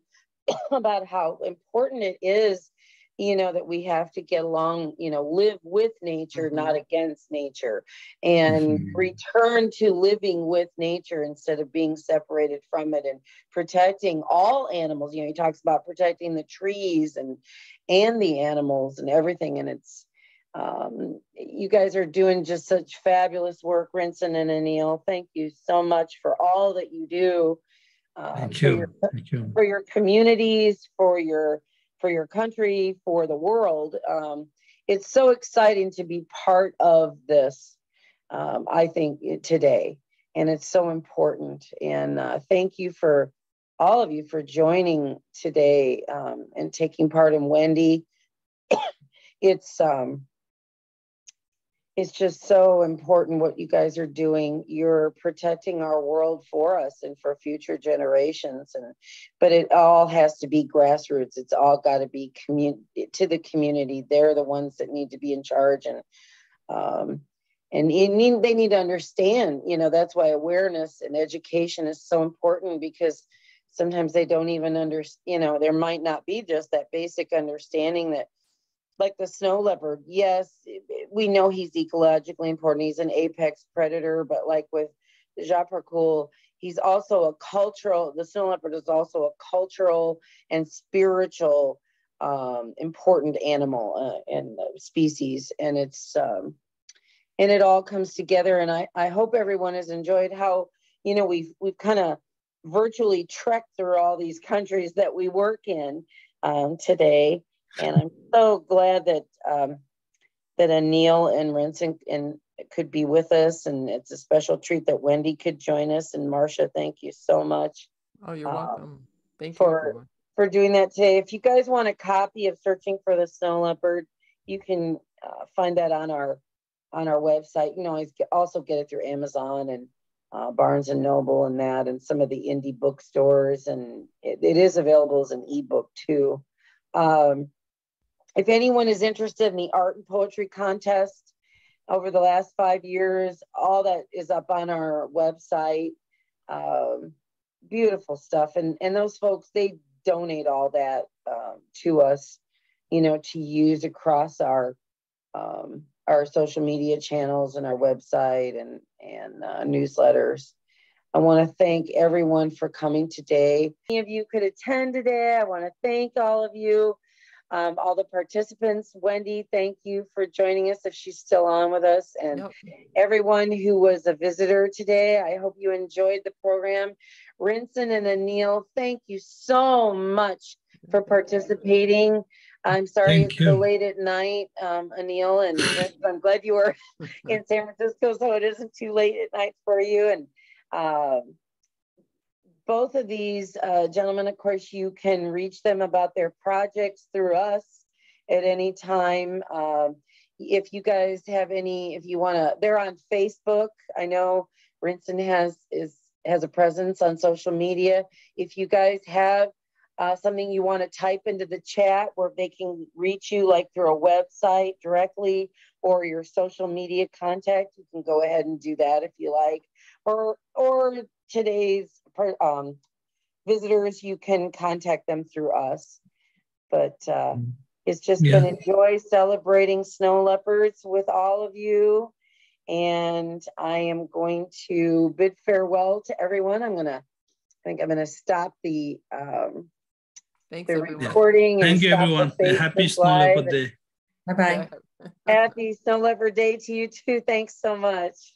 about how important it is you know that we have to get along you know live with nature not Mm-hmm. against nature and return to living with nature instead of being separated from it and protecting all animals. You know he talks about protecting the trees and and the animals and everything and it's um, you guys are doing just such fabulous work Rinzen and Anil thank you so much for all that you do um, Thank for your Thank you. for your communities, for your for your country, for the world. Um, it's so exciting to be part of this. Um, I think eh, today, and it's so important. And uh, thank you for all of you for joining today um, and taking part in Wendy. it's um, it's just so important what you guys are doing. You're protecting our world for us and for future generations. And but it all has to be grassroots. It's all got to be commun- to the community. They're the ones that need to be in charge and um, and need, they need to understand. You know that's why awareness and education is so important because sometimes they don't even understand. You know there might not be just that basic understanding that like the snow leopard, yes, we know he's ecologically important. He's an apex predator, but like with the Japarcool, he's also a cultural, the snow leopard is also a cultural and spiritual um, important animal uh, and species. And it's, um, and it all comes together. And I, I hope everyone has enjoyed how, you know, we've, we've kind of virtually trekked through all these countries that we work in um, today and I'm so glad that um, that Anil and Rinzen and could be with us, and it's a special treat that Wendy could join us. And Marcia, thank you so much Oh, you're Um, welcome. Thank you. for everyone. for doing that today. If you guys want a copy of Searching for the Snow Leopard, you can uh, find that on our on our website. You can always get, also get it through Amazon and uh, Barnes and Noble and that, and some of the indie bookstores, and it, it is available as an ebook too. Um, if anyone is interested in the art and poetry contest over the last five years, all that is up on our website. Um, beautiful stuff. And, and those folks, they donate all that um, to us, you know, to use across our um, our social media channels and our website and, and uh, newsletters. I want to thank everyone for coming today. Any of you could attend today. I want to thank all of you um, all the participants. Wendy, thank you for joining us if she's still on with us. And everyone who was a visitor today, I hope you enjoyed the program. Rinzen and Anil, thank you so much for participating. I'm sorry Thank it's so you. late at night, um, Anil, and I'm glad you were in San Francisco, so it isn't too late at night for you. And um, both of these uh, gentlemen, of course, you can reach them about their projects through us at any time. Um, if you guys have any, if you want to, they're on Facebook. I know Rinzen has is has a presence on social media. If you guys have uh, something you want to type into the chat where they can reach you, like through a website directly or your social media contact, you can go ahead and do that if you like. Or or today's um, visitors, you can contact them through us. But uh, it's just been Yeah. a joy celebrating snow leopards with all of you. And I am going to bid farewell to everyone. I'm gonna, I think I'm gonna stop the um, Thanks, the everyone. recording. and Thank you, everyone. A happy Snow Live. Leopard Day. Bye bye. Happy Snow Leopard Day to you too. Thanks so much.